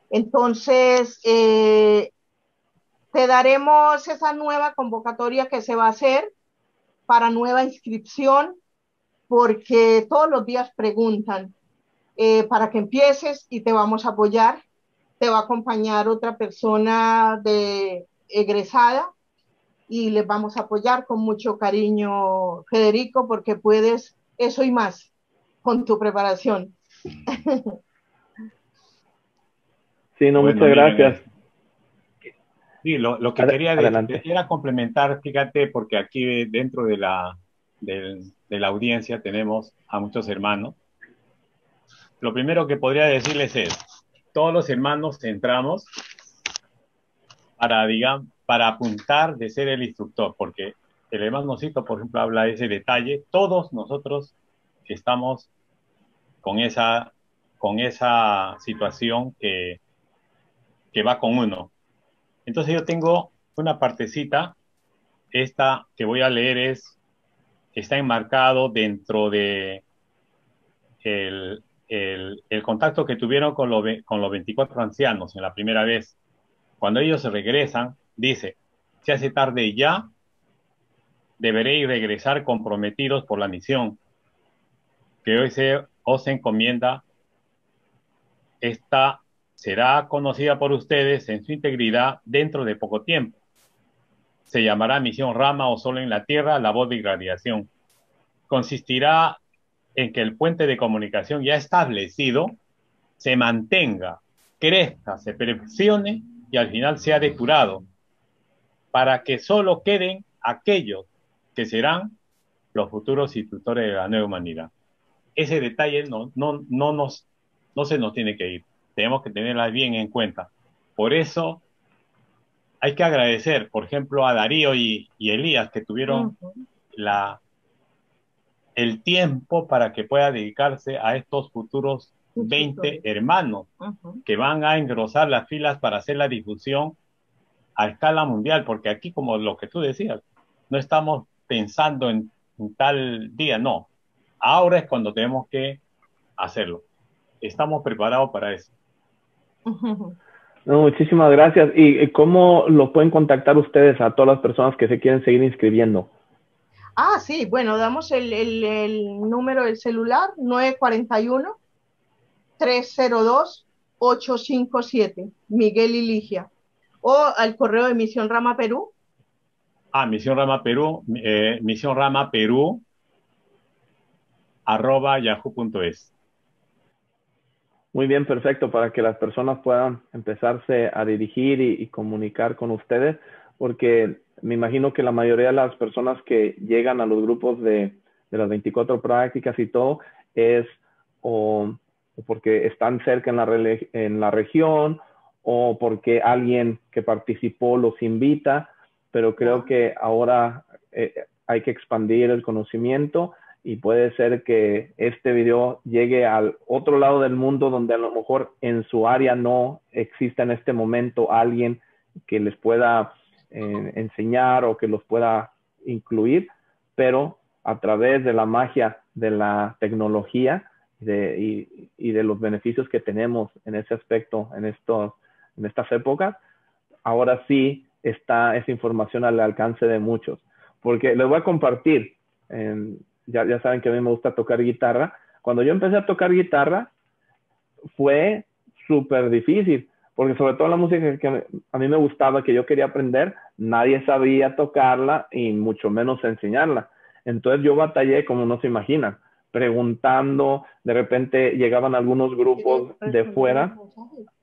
Speaker 3: Entonces, eh, te daremos esa nueva convocatoria que se va a hacer para nueva inscripción, porque todos los días preguntan eh, para que empieces y te vamos a apoyar. Te va a acompañar otra persona de egresada y les vamos a apoyar con mucho cariño, Federico, porque puedes eso y más con tu preparación.
Speaker 1: Sí, no, muchas gracias.
Speaker 2: Sí, lo, que quería decir era complementar, fíjate, porque aquí dentro de la, de, de la audiencia tenemos a muchos hermanos. Lo primero que podría decirles es, todos los hermanos entramos para, digamos, para apuntar de ser el instructor, porque el hermano por ejemplo, habla de ese detalle. Todos nosotros estamos con esa, con esa situación que, que va con uno. Entonces yo tengo una partecita, esta que voy a leer es, está enmarcado dentro de el, el, el contacto que tuvieron con, lo, con los 24 ancianos en la primera vez. Cuando ellos regresan, Dice, se hace tarde ya, deberéis regresar comprometidos por la misión que hoy se os encomienda. Esta será conocida por ustedes en su integridad dentro de poco tiempo. Se llamará misión Rama o solo en la Tierra la voz de irradiación. Consistirá en que el puente de comunicación ya establecido se mantenga, crezca, se perfeccione y al final sea depurado para que solo queden aquellos que serán los futuros instructores de la nueva humanidad. Ese detalle no, no, no, nos, no se nos tiene que ir. Tenemos que tenerla bien en cuenta. Por eso hay que agradecer, por ejemplo, a Darío y, Elías que tuvieron la, el tiempo para que pueda dedicarse a estos futuros 20 hermanos que van a engrosar las filas para hacer la difusión a escala mundial, porque aquí, como lo que tú decías, no estamos pensando en, tal día, no. Ahora es cuando tenemos que hacerlo. Estamos preparados para eso.
Speaker 1: muchísimas gracias. ¿Y cómo lo pueden contactar ustedes a todas las personas que se quieren seguir inscribiendo?
Speaker 3: Ah, sí, bueno, damos el, el, el número del celular 941 302 857, Miguel y Ligia o al correo de Misión Rama Perú.
Speaker 2: Ah, Misión Rama Perú, eh, Misión Rama Perú, arroba yahoo.es.
Speaker 1: Muy bien, perfecto, para que las personas puedan empezarse a dirigir y, comunicar con ustedes, porque me imagino que la mayoría de las personas que llegan a los grupos de, las 24 prácticas y todo es o, porque están cerca en la, en la región o porque alguien que participó los invita, pero creo que ahora eh, hay que expandir el conocimiento y puede ser que este video llegue al otro lado del mundo donde a lo mejor en su área no exista en este momento alguien que les pueda eh, enseñar o que los pueda incluir, pero a través de la magia de la tecnología y, de los beneficios que tenemos en ese aspecto en, estos, en estas épocas, ahora sí está esa información al alcance de muchos. Porque les voy a compartir, en, ya, ya saben que a mí me gusta tocar guitarra. Cuando yo empecé a tocar guitarra, fue súper difícil, porque sobre todo la música que a mí me gustaba, que yo quería aprender, nadie sabía tocarla y mucho menos enseñarla. Entonces yo batallé como no se imaginan, preguntando, de repente llegaban algunos grupos de fuera,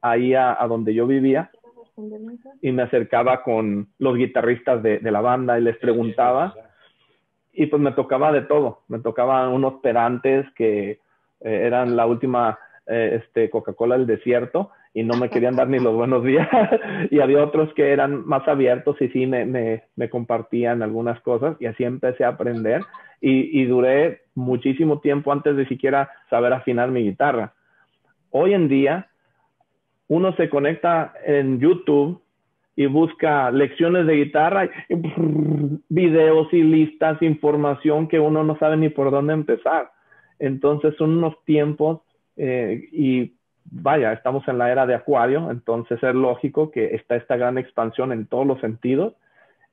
Speaker 1: ahí a, donde yo vivía, y me acercaba con los guitarristas de, de la banda y les preguntaba. y pues me tocaba de todo. Me tocaban unos pedantes que eh, eran la última eh, este, Coca-Cola del desierto y no me querían dar ni los buenos días. y había otros que eran más abiertos y sí me, me, me compartían algunas cosas y así empecé a aprender y, y duré muchísimo tiempo antes de siquiera saber afinar mi guitarra. Hoy en día uno se conecta en YouTube y busca lecciones de guitarra, videos y listas, información que uno no sabe ni por dónde empezar. Entonces son unos tiempos eh, y vaya, estamos en la era de Acuario, entonces es lógico que está esta gran expansión en todos los sentidos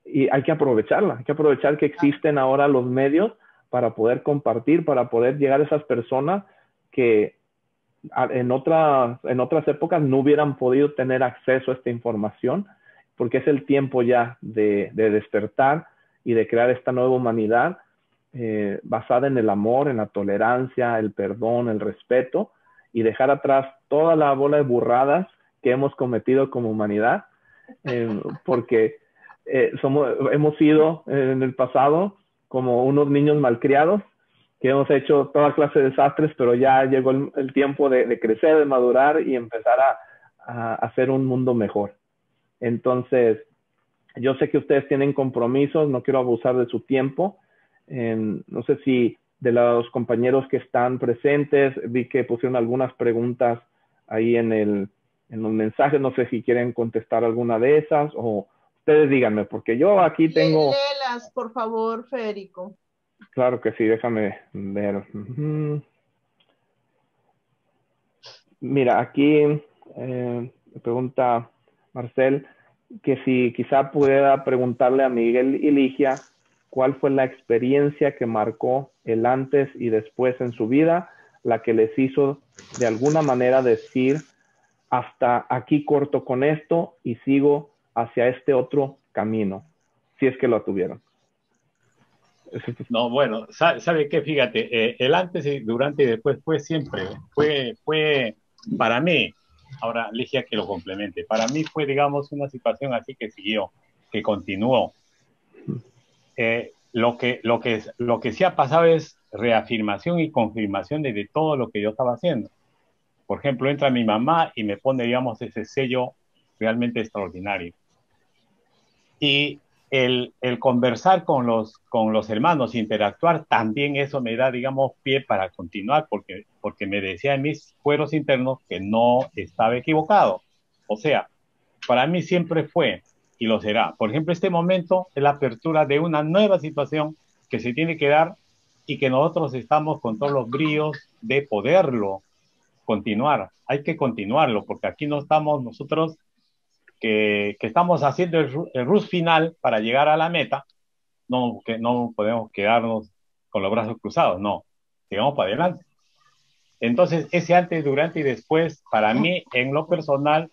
Speaker 1: y hay que aprovecharla, hay que aprovechar que existen ahora los medios para poder compartir, para poder llegar a esas personas que en otras, en otras épocas no hubieran podido tener acceso a esta información porque es el tiempo ya de, despertar y de crear esta nueva humanidad eh, basada en el amor, en la tolerancia, el perdón, el respeto y dejar atrás toda la bola de burradas que hemos cometido como humanidad, eh, porque eh, somos, hemos sido en el pasado como unos niños malcriados que hemos hecho toda clase de desastres, pero ya llegó el, tiempo de, crecer, de madurar y empezar a hacer un mundo mejor. Entonces, yo sé que ustedes tienen compromisos, no quiero abusar de su tiempo. no sé si de los compañeros que están presentes, vi que pusieron algunas preguntas ahí en, el, en los mensajes, no sé si quieren contestar alguna de esas o ustedes díganme, porque yo aquí tengo...
Speaker 3: Léelas, por favor, Federico.
Speaker 1: Claro que sí, déjame ver. Mira, aquí eh, pregunta Marcel, que si quizá pudiera preguntarle a Miguel y Ligia cuál fue la experiencia que marcó el antes y después en su vida, la que les hizo de alguna manera decir, hasta aquí corto con esto y sigo hacia este otro camino, si es que lo tuvieron.
Speaker 2: No, bueno, ¿sabe, qué? Fíjate, eh, el antes y durante y después fue siempre, fue, fue para mí Ahora, Ligia que lo complemente. Para mí fue, digamos, una situación así que siguió, que continuó. Eh, lo, que, lo, que, lo que sí ha pasado es reafirmación y confirmación de, todo lo que yo estaba haciendo. Por ejemplo, entra mi mamá y me pone, digamos, ese sello realmente extraordinario. Y el, el, conversar con los, con los hermanos, interactuar, también eso me da, digamos, pie para continuar, porque, porque me decía en mis fueros internos que no estaba equivocado. O sea, para mí siempre fue y lo será. Por ejemplo, este momento es la apertura de una nueva situación que se tiene que dar y que nosotros estamos con todos los bríos de poderlo continuar. Hay que continuarlo, porque aquí no estamos nosotros que, estamos haciendo el, el rush final para llegar a la meta, no, que no podemos quedarnos con los brazos cruzados, no, sigamos para adelante. Entonces, ese antes, durante y después, para mí, en lo personal,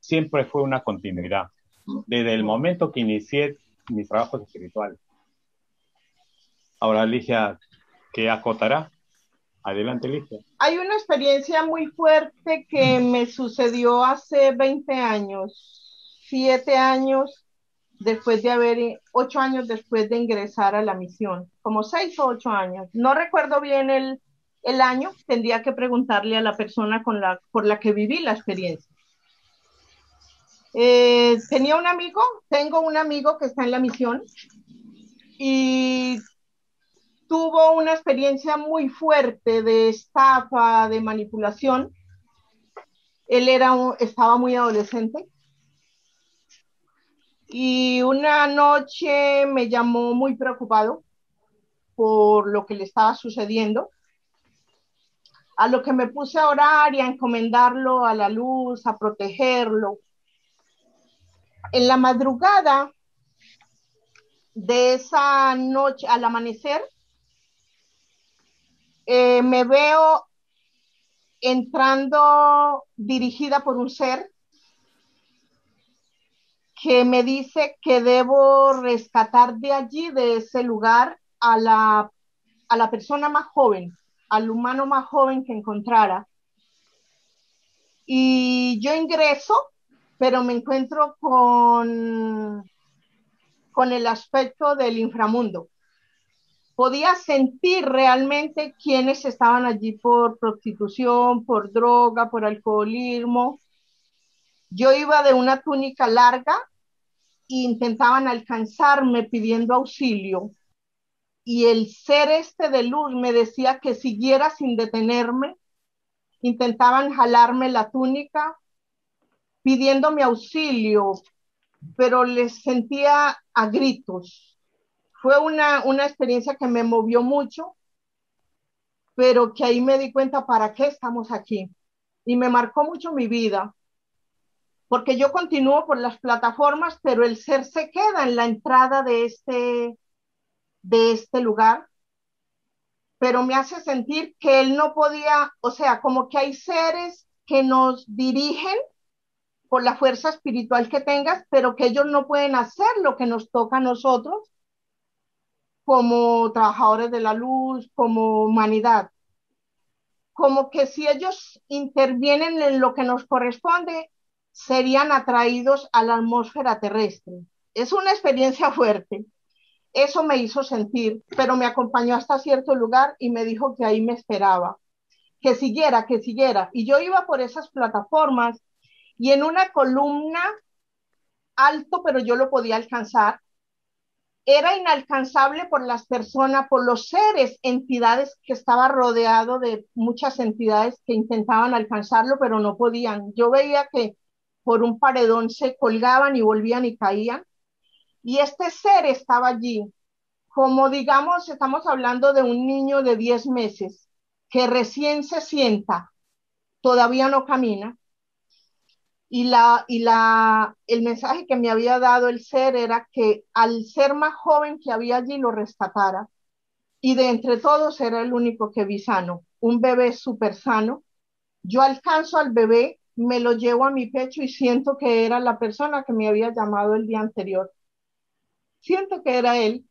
Speaker 2: siempre fue una continuidad, desde el momento que inicié mis trabajos espirituales. Ahora, Alicia, ¿qué acotará? Adelante, Ligia.
Speaker 3: Hay una experiencia muy fuerte que me sucedió hace 20 años, 7 años después de haber, 8 años después de ingresar a la misión, como 6 o 8 años. No recuerdo bien el, el año, tendría que preguntarle a la persona con la, por la que viví la experiencia. Eh, tenía un amigo, tengo un amigo que está en la misión y tuvo una experiencia muy fuerte de estafa, de manipulación. Él era estaba muy adolescente. Y una noche me llamó muy preocupado por lo que le estaba sucediendo. A lo que me puse a orar y a encomendarlo a la luz, a protegerlo. En la madrugada de esa noche, al amanecer, eh, me veo entrando dirigida por un ser que me dice que debo rescatar de allí, de ese lugar, a la, a la persona más joven, al humano más joven que encontrara. Y yo ingreso, pero me encuentro con, con el aspecto del inframundo podía sentir realmente quiénes estaban allí por prostitución, por droga, por alcoholismo. Yo iba de una túnica larga e intentaban alcanzarme pidiendo auxilio. Y el ser este de luz me decía que siguiera sin detenerme. Intentaban jalarme la túnica pidiéndome auxilio, pero les sentía a gritos fue una, una experiencia que me movió mucho, pero que ahí me di cuenta para qué estamos aquí. Y me marcó mucho mi vida, porque yo continúo por las plataformas, pero el ser se queda en la entrada de este, de este lugar, pero me hace sentir que él no podía, o sea, como que hay seres que nos dirigen por la fuerza espiritual que tengas, pero que ellos no pueden hacer lo que nos toca a nosotros como trabajadores de la luz, como humanidad. Como que si ellos intervienen en lo que nos corresponde, serían atraídos a la atmósfera terrestre. Es una experiencia fuerte. Eso me hizo sentir, pero me acompañó hasta cierto lugar y me dijo que ahí me esperaba, que siguiera, que siguiera. Y yo iba por esas plataformas y en una columna alto, pero yo lo podía alcanzar, era inalcanzable por las personas, por los seres, entidades que estaba rodeado de muchas entidades que intentaban alcanzarlo, pero no podían. Yo veía que por un paredón se colgaban y volvían y caían. Y este ser estaba allí, como digamos, estamos hablando de un niño de 10 meses que recién se sienta, todavía no camina, y, la, y la, el mensaje que me había dado el ser era que al ser más joven que había allí lo rescatara. Y de entre todos era el único que vi sano, un bebé súper sano. Yo alcanzo al bebé, me lo llevo a mi pecho y siento que era la persona que me había llamado el día anterior. Siento que era él.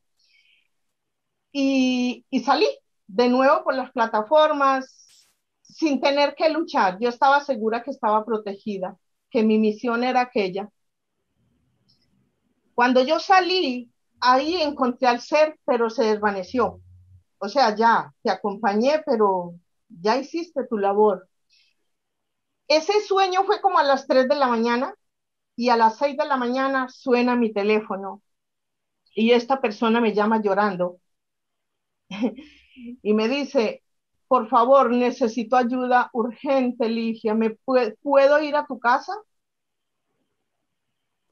Speaker 3: Y, y salí de nuevo por las plataformas sin tener que luchar. Yo estaba segura que estaba protegida que mi misión era aquella. Cuando yo salí, ahí encontré al ser, pero se desvaneció. O sea, ya, te acompañé, pero ya hiciste tu labor. Ese sueño fue como a las 3 de la mañana y a las 6 de la mañana suena mi teléfono y esta persona me llama llorando y me dice, por favor, necesito ayuda urgente, Ligia, ¿me puedo ir a tu casa?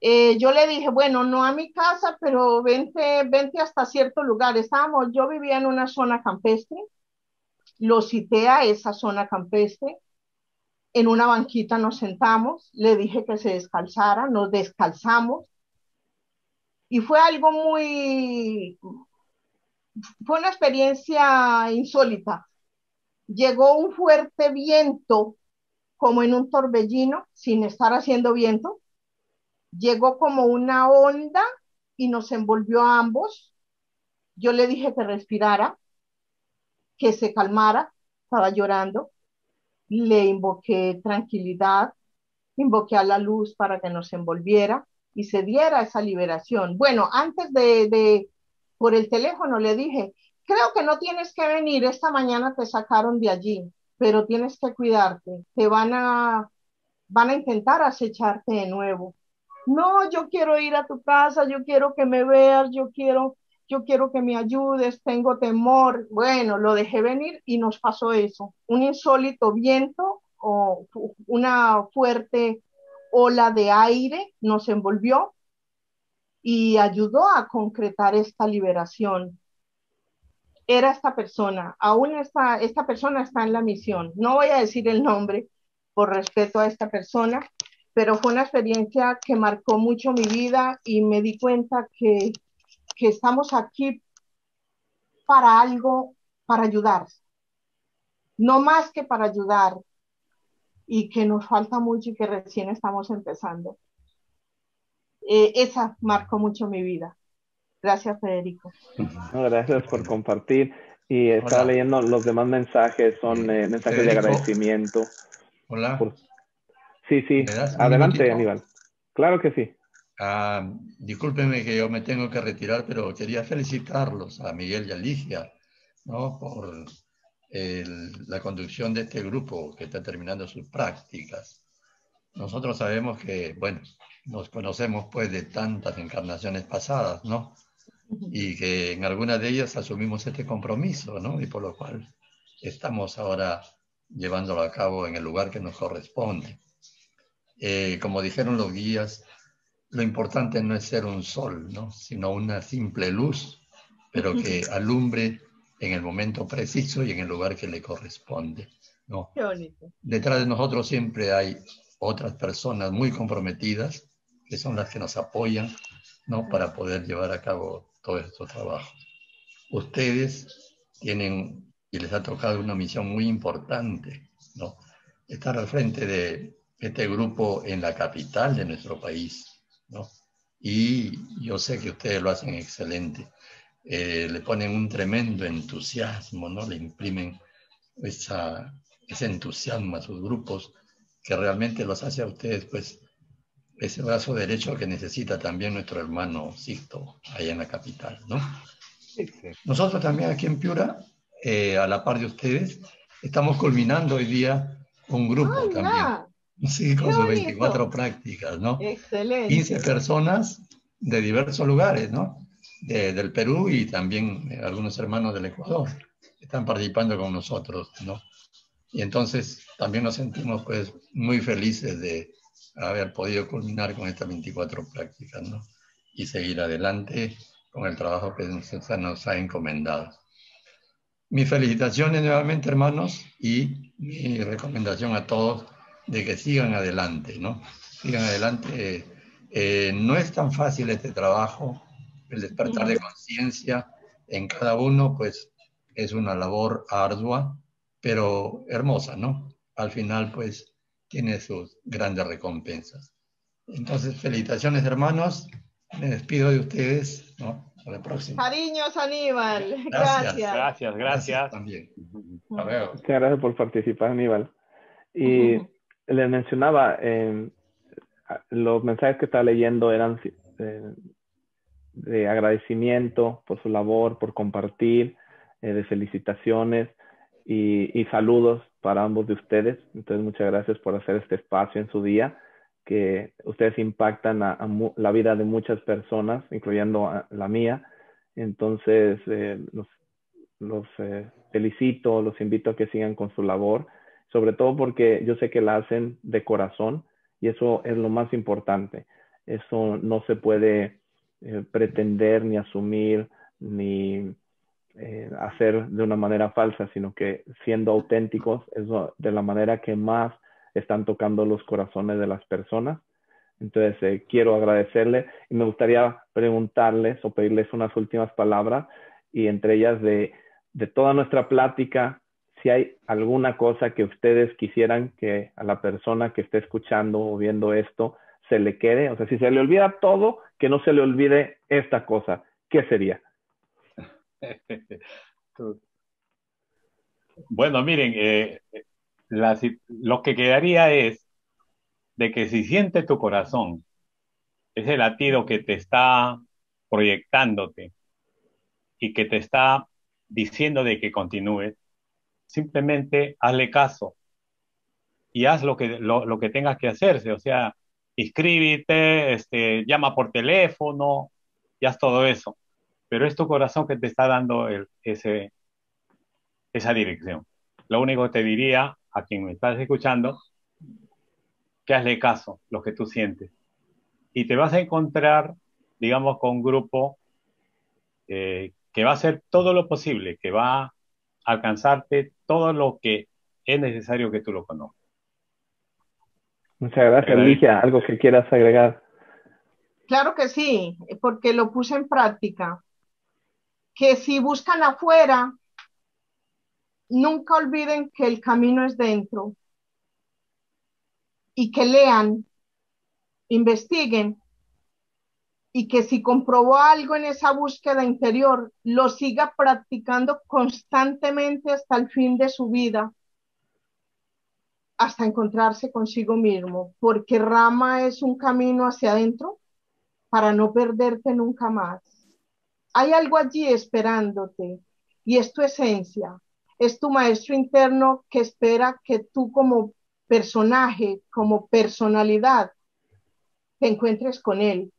Speaker 3: Eh, yo le dije, bueno, no a mi casa, pero vente, vente hasta cierto lugar. Estábamos, yo vivía en una zona campestre, lo cité a esa zona campestre, en una banquita nos sentamos, le dije que se descalzara, nos descalzamos, y fue algo muy, fue una experiencia insólita llegó un fuerte viento, como en un torbellino, sin estar haciendo viento. Llegó como una onda y nos envolvió a ambos. Yo le dije que respirara, que se calmara. estaba llorando, le invoqué tranquilidad, invoqué a la luz para que nos envolviera y se diera esa liberación. Bueno, antes de, de, por el teléfono le dije, creo que no tienes que venir, esta mañana te sacaron de allí, pero tienes que cuidarte, te van a, van a intentar acecharte de nuevo. No, yo quiero ir a tu casa, yo quiero que me veas, yo quiero, yo quiero que me ayudes, tengo temor. Bueno, lo dejé venir y nos pasó eso, un insólito viento o una fuerte ola de aire nos envolvió y ayudó a concretar esta liberación. Era esta persona, aún esta, esta persona está en la misión. No voy a decir el nombre por respeto a esta persona, pero fue una experiencia que marcó mucho mi vida y me di cuenta que, que estamos aquí para algo, para ayudar, no más que para ayudar, y que nos falta mucho y que recién estamos empezando. Eh, esa marcó mucho mi vida. Gracias, Federico.
Speaker 1: gracias por compartir. Y estaba leyendo los demás mensajes, son eh, mensajes de agradecimiento.
Speaker 4: Hola.
Speaker 1: Sí, sí. Adelante, Aníbal. Claro que sí.
Speaker 4: Ah, discúlpeme que yo me tengo que retirar, pero quería felicitarlos a Miguel y a Ligia, ¿no? Por la conducción de este grupo que está terminando sus prácticas. Nosotros sabemos que, bueno, nos conocemos pues de tantas encarnaciones pasadas, ¿no? Y que en algunas de ellas asumimos este compromiso, ¿no? Y por lo cual estamos ahora llevándolo a cabo en el lugar que nos corresponde. Eh, como dijeron los guías, lo importante no es ser un sol, ¿no? Sino una simple luz, pero que alumbre en el momento preciso y en el lugar que le corresponde. ¿no? Detrás de nosotros siempre hay otras personas muy comprometidas que son las que nos apoyan ¿no? para poder llevar a cabo todos estos trabajos. Ustedes tienen y les ha tocado una misión muy importante, ¿no? estar al frente de este grupo en la capital de nuestro país. ¿no? Y yo sé que ustedes lo hacen excelente. Eh, le ponen un tremendo entusiasmo, ¿no? Le imprimen esa, ese entusiasmo a sus grupos que realmente los hace a ustedes, pues, ese brazo derecho que necesita también nuestro hermano Sixto, allá en la capital, ¿no? Nosotros también aquí en Piura, eh, a la par de ustedes, estamos culminando hoy día un grupo también. Sí, con sus 24 prácticas, ¿no?
Speaker 3: Excelente.
Speaker 4: 15 personas de diversos lugares, ¿no? del Perú y también eh, algunos hermanos del Ecuador están participando con nosotros, ¿no? Y entonces también nos sentimos pues muy felices de haber podido culminar con estas 24 prácticas, ¿no? Y seguir adelante con el trabajo que se nos ha encomendado. Mis felicitaciones nuevamente, hermanos, y mi recomendación a todos de que sigan adelante, ¿no? Sigan adelante. Eh, no es tan fácil este trabajo, el despertar de conciencia en cada uno, pues es una labor ardua, pero hermosa, ¿no? Al final, pues tiene sus grandes recompensas. Entonces, felicitaciones, hermanos. Me despido de ustedes, ¿no? Hasta la próxima.
Speaker 3: Cariños, Aníbal.
Speaker 2: Gracias. Gracias, gracias.
Speaker 4: también.
Speaker 1: Muchas gracias por participar, Aníbal. Y les mencionaba, eh, los mensajes que estaba leyendo eran eh, de agradecimiento por su labor, por compartir, eh, de felicitaciones y, saludos para ambos de ustedes. Entonces, muchas gracias por hacer este espacio en su día, que ustedes impactan a, la vida de muchas personas, incluyendo la mía. Entonces, eh, los, los eh, felicito, los invito a que sigan con su labor, sobre todo porque yo sé que la hacen de corazón y eso es lo más importante. Eso no se puede eh, pretender ni asumir ni eh, hacer de una manera falsa, sino que siendo auténticos es de la manera que más están tocando los corazones de las personas. Entonces, eh, quiero agradecerle y me gustaría preguntarles o pedirles unas últimas palabras y entre ellas de, de toda nuestra plática, si hay alguna cosa que ustedes quisieran que a la persona que esté escuchando o viendo esto se le quede, o sea, si se le olvida todo, que no se le olvide esta cosa, ¿qué sería?
Speaker 2: Bueno, miren, eh, lo que quedaría es de que si siente tu corazón, ese latido que te está proyectándote y que te está diciendo de que continúes, simplemente hazle caso y haz lo que, lo, que tengas que hacerse, o sea, inscríbete, este, llama por teléfono y haz todo eso. Pero es tu corazón que te está dando ese, esa dirección. Lo único que te diría a quien me estás escuchando, que hazle caso, lo que tú sientes. Y te vas a encontrar, digamos, con un grupo eh, que va a hacer todo lo posible, que va a alcanzarte todo lo que es necesario que tú lo conozcas.
Speaker 1: Muchas gracias, Ligia. ¿Algo que quieras agregar?
Speaker 3: Claro que sí, porque lo puse en práctica. Que si buscan afuera, nunca olviden que el camino es dentro y que lean, investiguen y que si comprobó algo en esa búsqueda interior, lo siga practicando constantemente hasta el fin de su vida, hasta encontrarse consigo mismo, porque Rama es un camino hacia adentro para no perderte nunca más. Hay algo allí esperándote y es tu esencia, es tu maestro interno que espera que tú como personaje, como personalidad, te encuentres con él.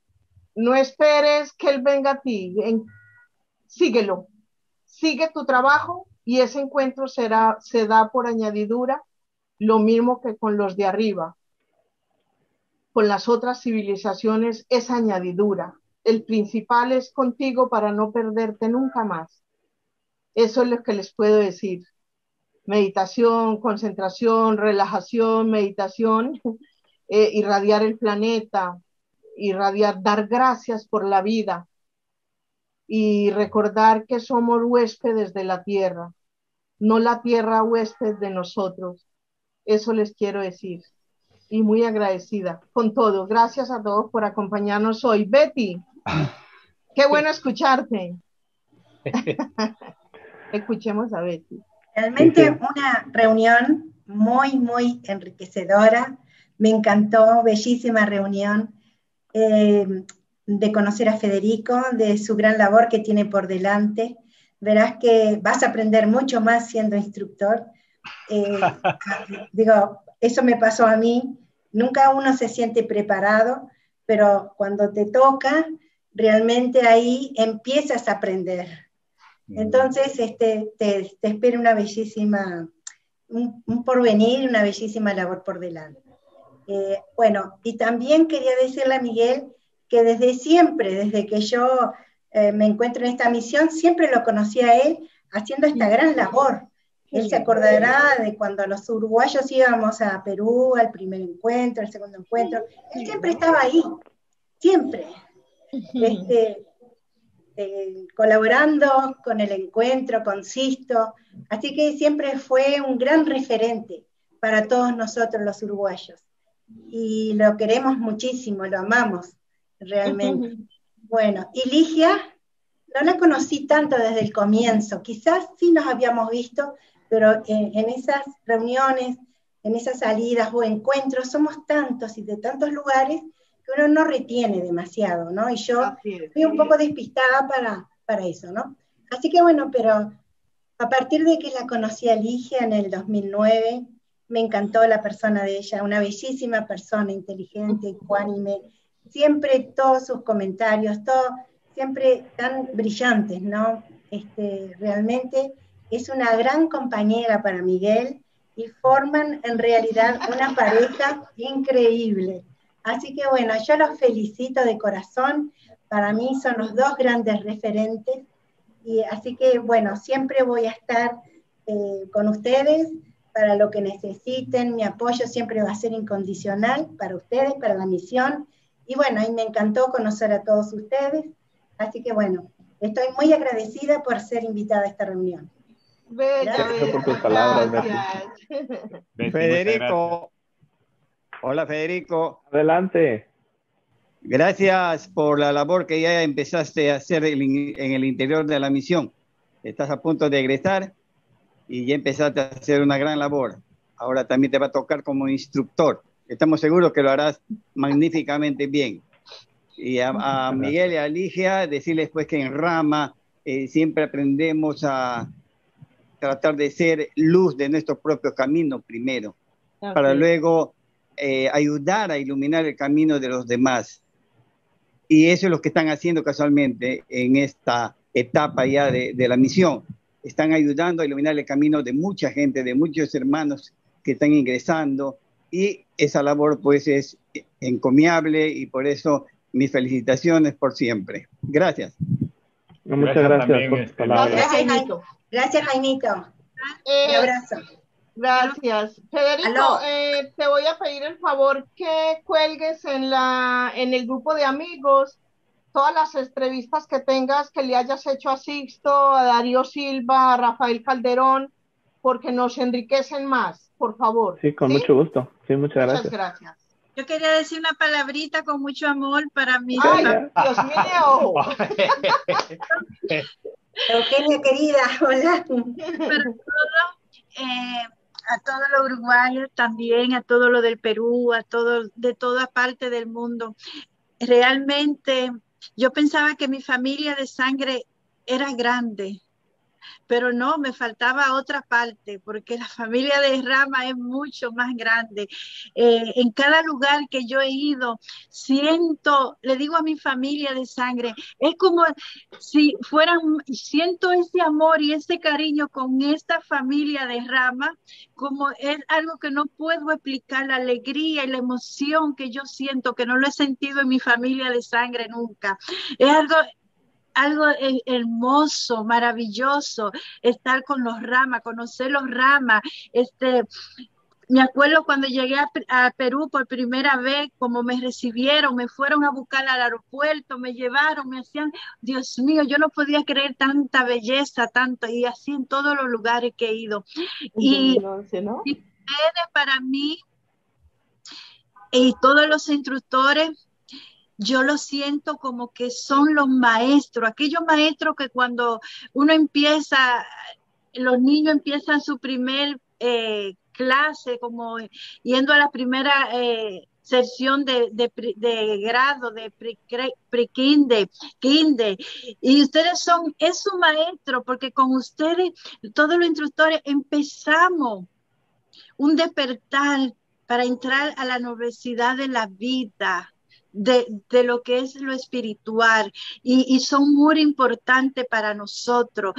Speaker 3: No esperes que él venga a ti, síguelo, sigue tu trabajo y ese encuentro será, se da por añadidura, lo mismo que con los de arriba. Con las otras civilizaciones es añadidura. El principal es contigo para no perderte nunca más. Eso es lo que les puedo decir meditación, concentración, relajación, meditación, eh, irradiar el planeta, irradiar, dar gracias por la vida y recordar que somos huéspedes de la tierra, no la tierra huésped de nosotros. Eso les quiero decir. Y muy agradecida con todo. Gracias a todos por acompañarnos hoy. Betty, qué bueno escucharte. Escuchemos a Betty.
Speaker 5: Realmente una reunión muy, muy enriquecedora. Me encantó, bellísima reunión. Eh, de conocer a Federico, de su gran labor que tiene por delante. Verás que vas a aprender mucho más siendo instructor. Eh, digo, eso me pasó a mí. Nunca uno se siente preparado, pero cuando te toca, realmente ahí empiezas a aprender. Entonces, este, te, te espera una bellísima, un, porvenir, una bellísima labor por delante. Eh, bueno, y también quería decirle a Miguel que desde siempre, desde que yo eh, me encuentro en esta misión, siempre lo conocí a él haciendo esta gran labor. Él se acordará de cuando los uruguayos íbamos a Perú, al primer encuentro, al segundo encuentro. Él siempre estaba ahí, siempre. Este, eh, colaborando con el encuentro, con Sisto, así que siempre fue un gran referente para todos nosotros los uruguayos. Y lo queremos muchísimo, lo amamos realmente. Bueno, y Ligia, no la conocí tanto desde el comienzo, quizás sí nos habíamos visto, pero en, en esas reuniones, en esas salidas o encuentros, somos tantos y de tantos lugares uno no retiene demasiado, ¿no? Y yo fui un poco despistada para, para eso, ¿no? Así que bueno, pero a partir de que la conocí a Ligia en el 2009, me encantó la persona de ella, una bellísima persona, inteligente, ecuánime, siempre todos sus comentarios, todo, siempre tan brillantes, ¿no? Este, realmente es una gran compañera para Miguel y forman en realidad una pareja increíble. Así que bueno, yo los felicito de corazón. Para mí son los dos grandes referentes. Y así que bueno, siempre voy a estar eh, con ustedes para lo que necesiten. Mi apoyo siempre va a ser incondicional para ustedes, para la misión. Y bueno, y me encantó conocer a todos ustedes. Así que bueno, estoy muy agradecida por ser invitada a esta reunión.
Speaker 1: Gracias por tus palabras,
Speaker 6: Federico, Hola Federico.
Speaker 1: Adelante.
Speaker 6: Gracias por la labor que ya empezaste a hacer en el interior de la misión. Estás a punto de egresar y ya empezaste a hacer una gran labor. Ahora también te va a tocar como instructor. Estamos seguros que lo harás magníficamente bien. Y a, Miguel y a Ligia, decirles pues que en Rama eh, siempre aprendemos a tratar de ser luz de nuestro propio camino primero, para luego eh, ayudar a iluminar el camino de los demás. Y eso es lo que están haciendo casualmente en esta etapa ya de, de la misión. Están ayudando a iluminar el camino de mucha gente, de muchos hermanos que están ingresando y esa labor pues es encomiable y por eso mis felicitaciones por siempre. Gracias.
Speaker 1: muchas gracias, por
Speaker 3: este, Gracias, Jaimito.
Speaker 5: Gracias, Jaimito.
Speaker 3: Un abrazo. Gracias. Federico, eh, te voy a pedir el favor que cuelgues en, la, en el grupo de amigos todas las entrevistas que tengas que le hayas hecho a Sixto, a Darío Silva, a Rafael Calderón, porque nos enriquecen más, por favor.
Speaker 1: Sí, con mucho gusto. Sí, muchas gracias.
Speaker 3: Muchas gracias.
Speaker 7: Yo quería decir una palabrita con mucho amor para mí.
Speaker 3: Ay, Dios mío.
Speaker 5: Eugenia querida, hola.
Speaker 7: Para todo, eh, a todos los uruguayos también, a todo lo del Perú, a todo, de toda parte del mundo. Realmente yo pensaba que mi familia de sangre era grande, pero no, me faltaba otra parte, porque la familia de Rama es mucho más grande. Eh, en cada lugar que yo he ido, siento, le digo a mi familia de sangre, es como si fueran, siento ese amor y ese cariño con esta familia de Rama, como es algo que no puedo explicar, la alegría y la emoción que yo siento, que no lo he sentido en mi familia de sangre nunca. Es algo algo hermoso, maravilloso, estar con los ramas, conocer los ramas, este, me acuerdo cuando llegué a, Perú por primera vez, como me recibieron, me fueron a buscar al aeropuerto, me llevaron, me hacían, Dios mío, yo no podía creer tanta belleza, tanto, y así en todos los lugares que he ido. Y, y para mí, y todos los instructores, yo lo siento como que son los maestros, aquellos maestros que cuando uno empieza, los niños empiezan su primer eh, clase, como yendo a la primera eh, sesión de, grado, de pre-kinder, kinder, y ustedes son, es su maestro, porque con ustedes, todos los instructores, empezamos un despertar para entrar a la universidad de la vida, de, lo que es lo espiritual y, son muy importantes para nosotros.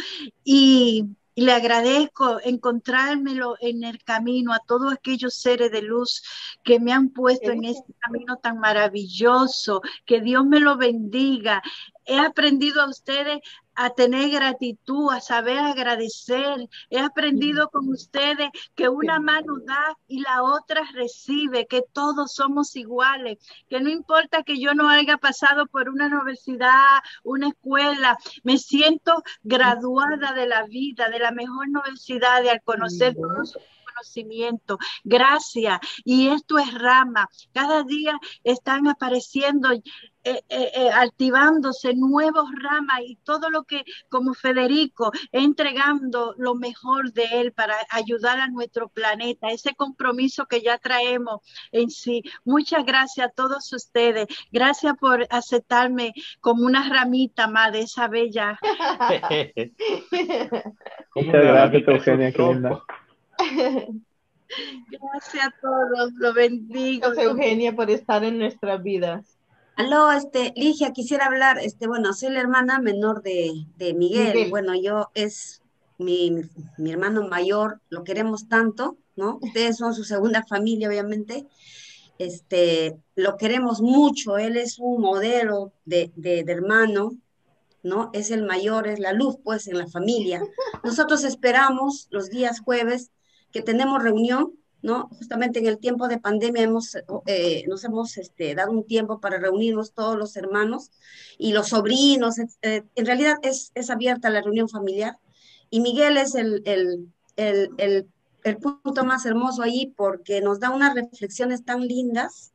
Speaker 7: Y, le agradezco encontrármelo en el camino a todos aquellos seres de luz que me han puesto en este camino tan maravilloso. Que Dios me lo bendiga. He aprendido a ustedes a tener gratitud, a saber agradecer. He aprendido con ustedes que una mano da y la otra recibe, que todos somos iguales, que no importa que yo no haya pasado por una universidad, una escuela, me siento graduada de la vida, de la mejor universidad, de al conocer todos conocimiento. Gracias. Y esto es rama. Cada día están apareciendo eh, eh, eh, activándose nuevos ramas y todo lo que como Federico entregando lo mejor de él para ayudar a nuestro planeta, ese compromiso que ya traemos en sí. Muchas gracias a todos ustedes. Gracias por aceptarme como una ramita más de esa bella.
Speaker 1: Muchas gracias, Eugenia, qué linda.
Speaker 7: Gracias a todos, lo bendigo.
Speaker 3: Gracias, Eugenia, por estar en nuestras vidas.
Speaker 8: Aló, este, Ligia, quisiera hablar, este, bueno, soy la hermana menor de, Miguel. Bueno, yo es mi, hermano mayor, lo queremos tanto, ¿no? Ustedes son su segunda familia, obviamente. Este, lo queremos mucho, él es un modelo de, de hermano, ¿no? Es el mayor, es la luz, pues, en la familia. Nosotros esperamos los días jueves que tenemos reunión ¿no? Justamente en el tiempo de pandemia hemos, eh, nos hemos este, dado un tiempo para reunirnos todos los hermanos y los sobrinos. Eh, en realidad es, es, abierta la reunión familiar y Miguel es el, el, el, el, punto más hermoso ahí porque nos da unas reflexiones tan lindas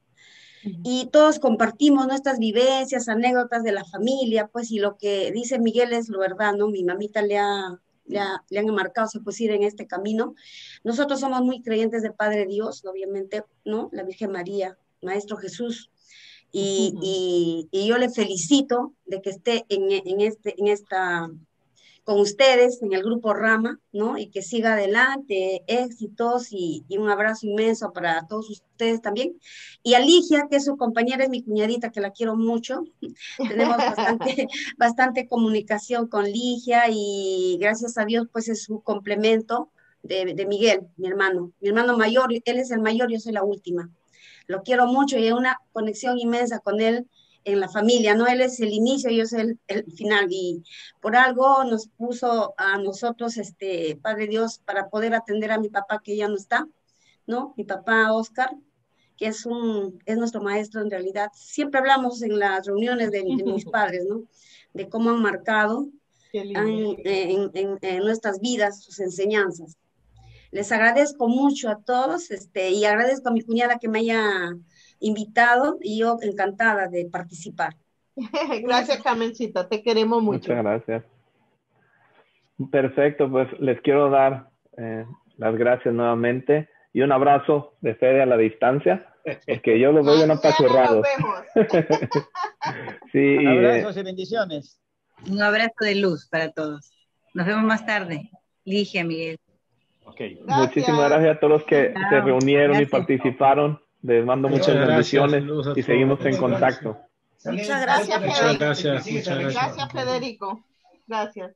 Speaker 8: y todos compartimos nuestras vivencias, anécdotas de la familia, pues y lo que dice Miguel es lo verdad, ¿no? Mi mamita le ha le, le han marcado, se puede ir en este camino. Nosotros somos muy creyentes del Padre Dios, obviamente, ¿no? La Virgen María, Maestro Jesús, y, y, y, yo le felicito de que esté en, en, este, en esta con ustedes en el grupo Rama, ¿no? Y que siga adelante, éxitos y, un abrazo inmenso para todos ustedes también. Y a Ligia, que es su compañera, es mi cuñadita, que la quiero mucho. Tenemos bastante, bastante comunicación con Ligia y gracias a Dios, pues es su complemento de, de Miguel, mi hermano. Mi hermano mayor, él es el mayor, yo soy la última. Lo quiero mucho y hay una conexión inmensa con él en la familia, ¿no? Él es el inicio y yo soy el, el, final. Y por algo nos puso a nosotros, este, Padre Dios, para poder atender a mi papá que ya no está, ¿no? Mi papá Oscar, que es, un, es nuestro maestro en realidad. Siempre hablamos en las reuniones de, de mis padres, ¿no? De cómo han marcado en, en, en, en, nuestras vidas sus enseñanzas. Les agradezco mucho a todos este, y agradezco a mi cuñada que me haya invitado y yo encantada de participar.
Speaker 3: gracias, Carmencita, te queremos mucho.
Speaker 1: Muchas gracias. Perfecto, pues les quiero dar eh, las gracias nuevamente y un abrazo de Fede a la distancia, porque yo los veo en apachurrados.
Speaker 6: sí, Abrazos y bendiciones.
Speaker 9: Un abrazo de luz para todos. Nos vemos más tarde. Ligia, Miguel.
Speaker 1: Okay. Gracias. Muchísimas gracias a todos los que se reunieron gracias. y participaron. Les mando muchas, muchas bendiciones y seguimos en contacto.
Speaker 3: Muchas gracias,
Speaker 10: muchas gracias, muchas
Speaker 3: gracias. Gracias, Federico. Gracias.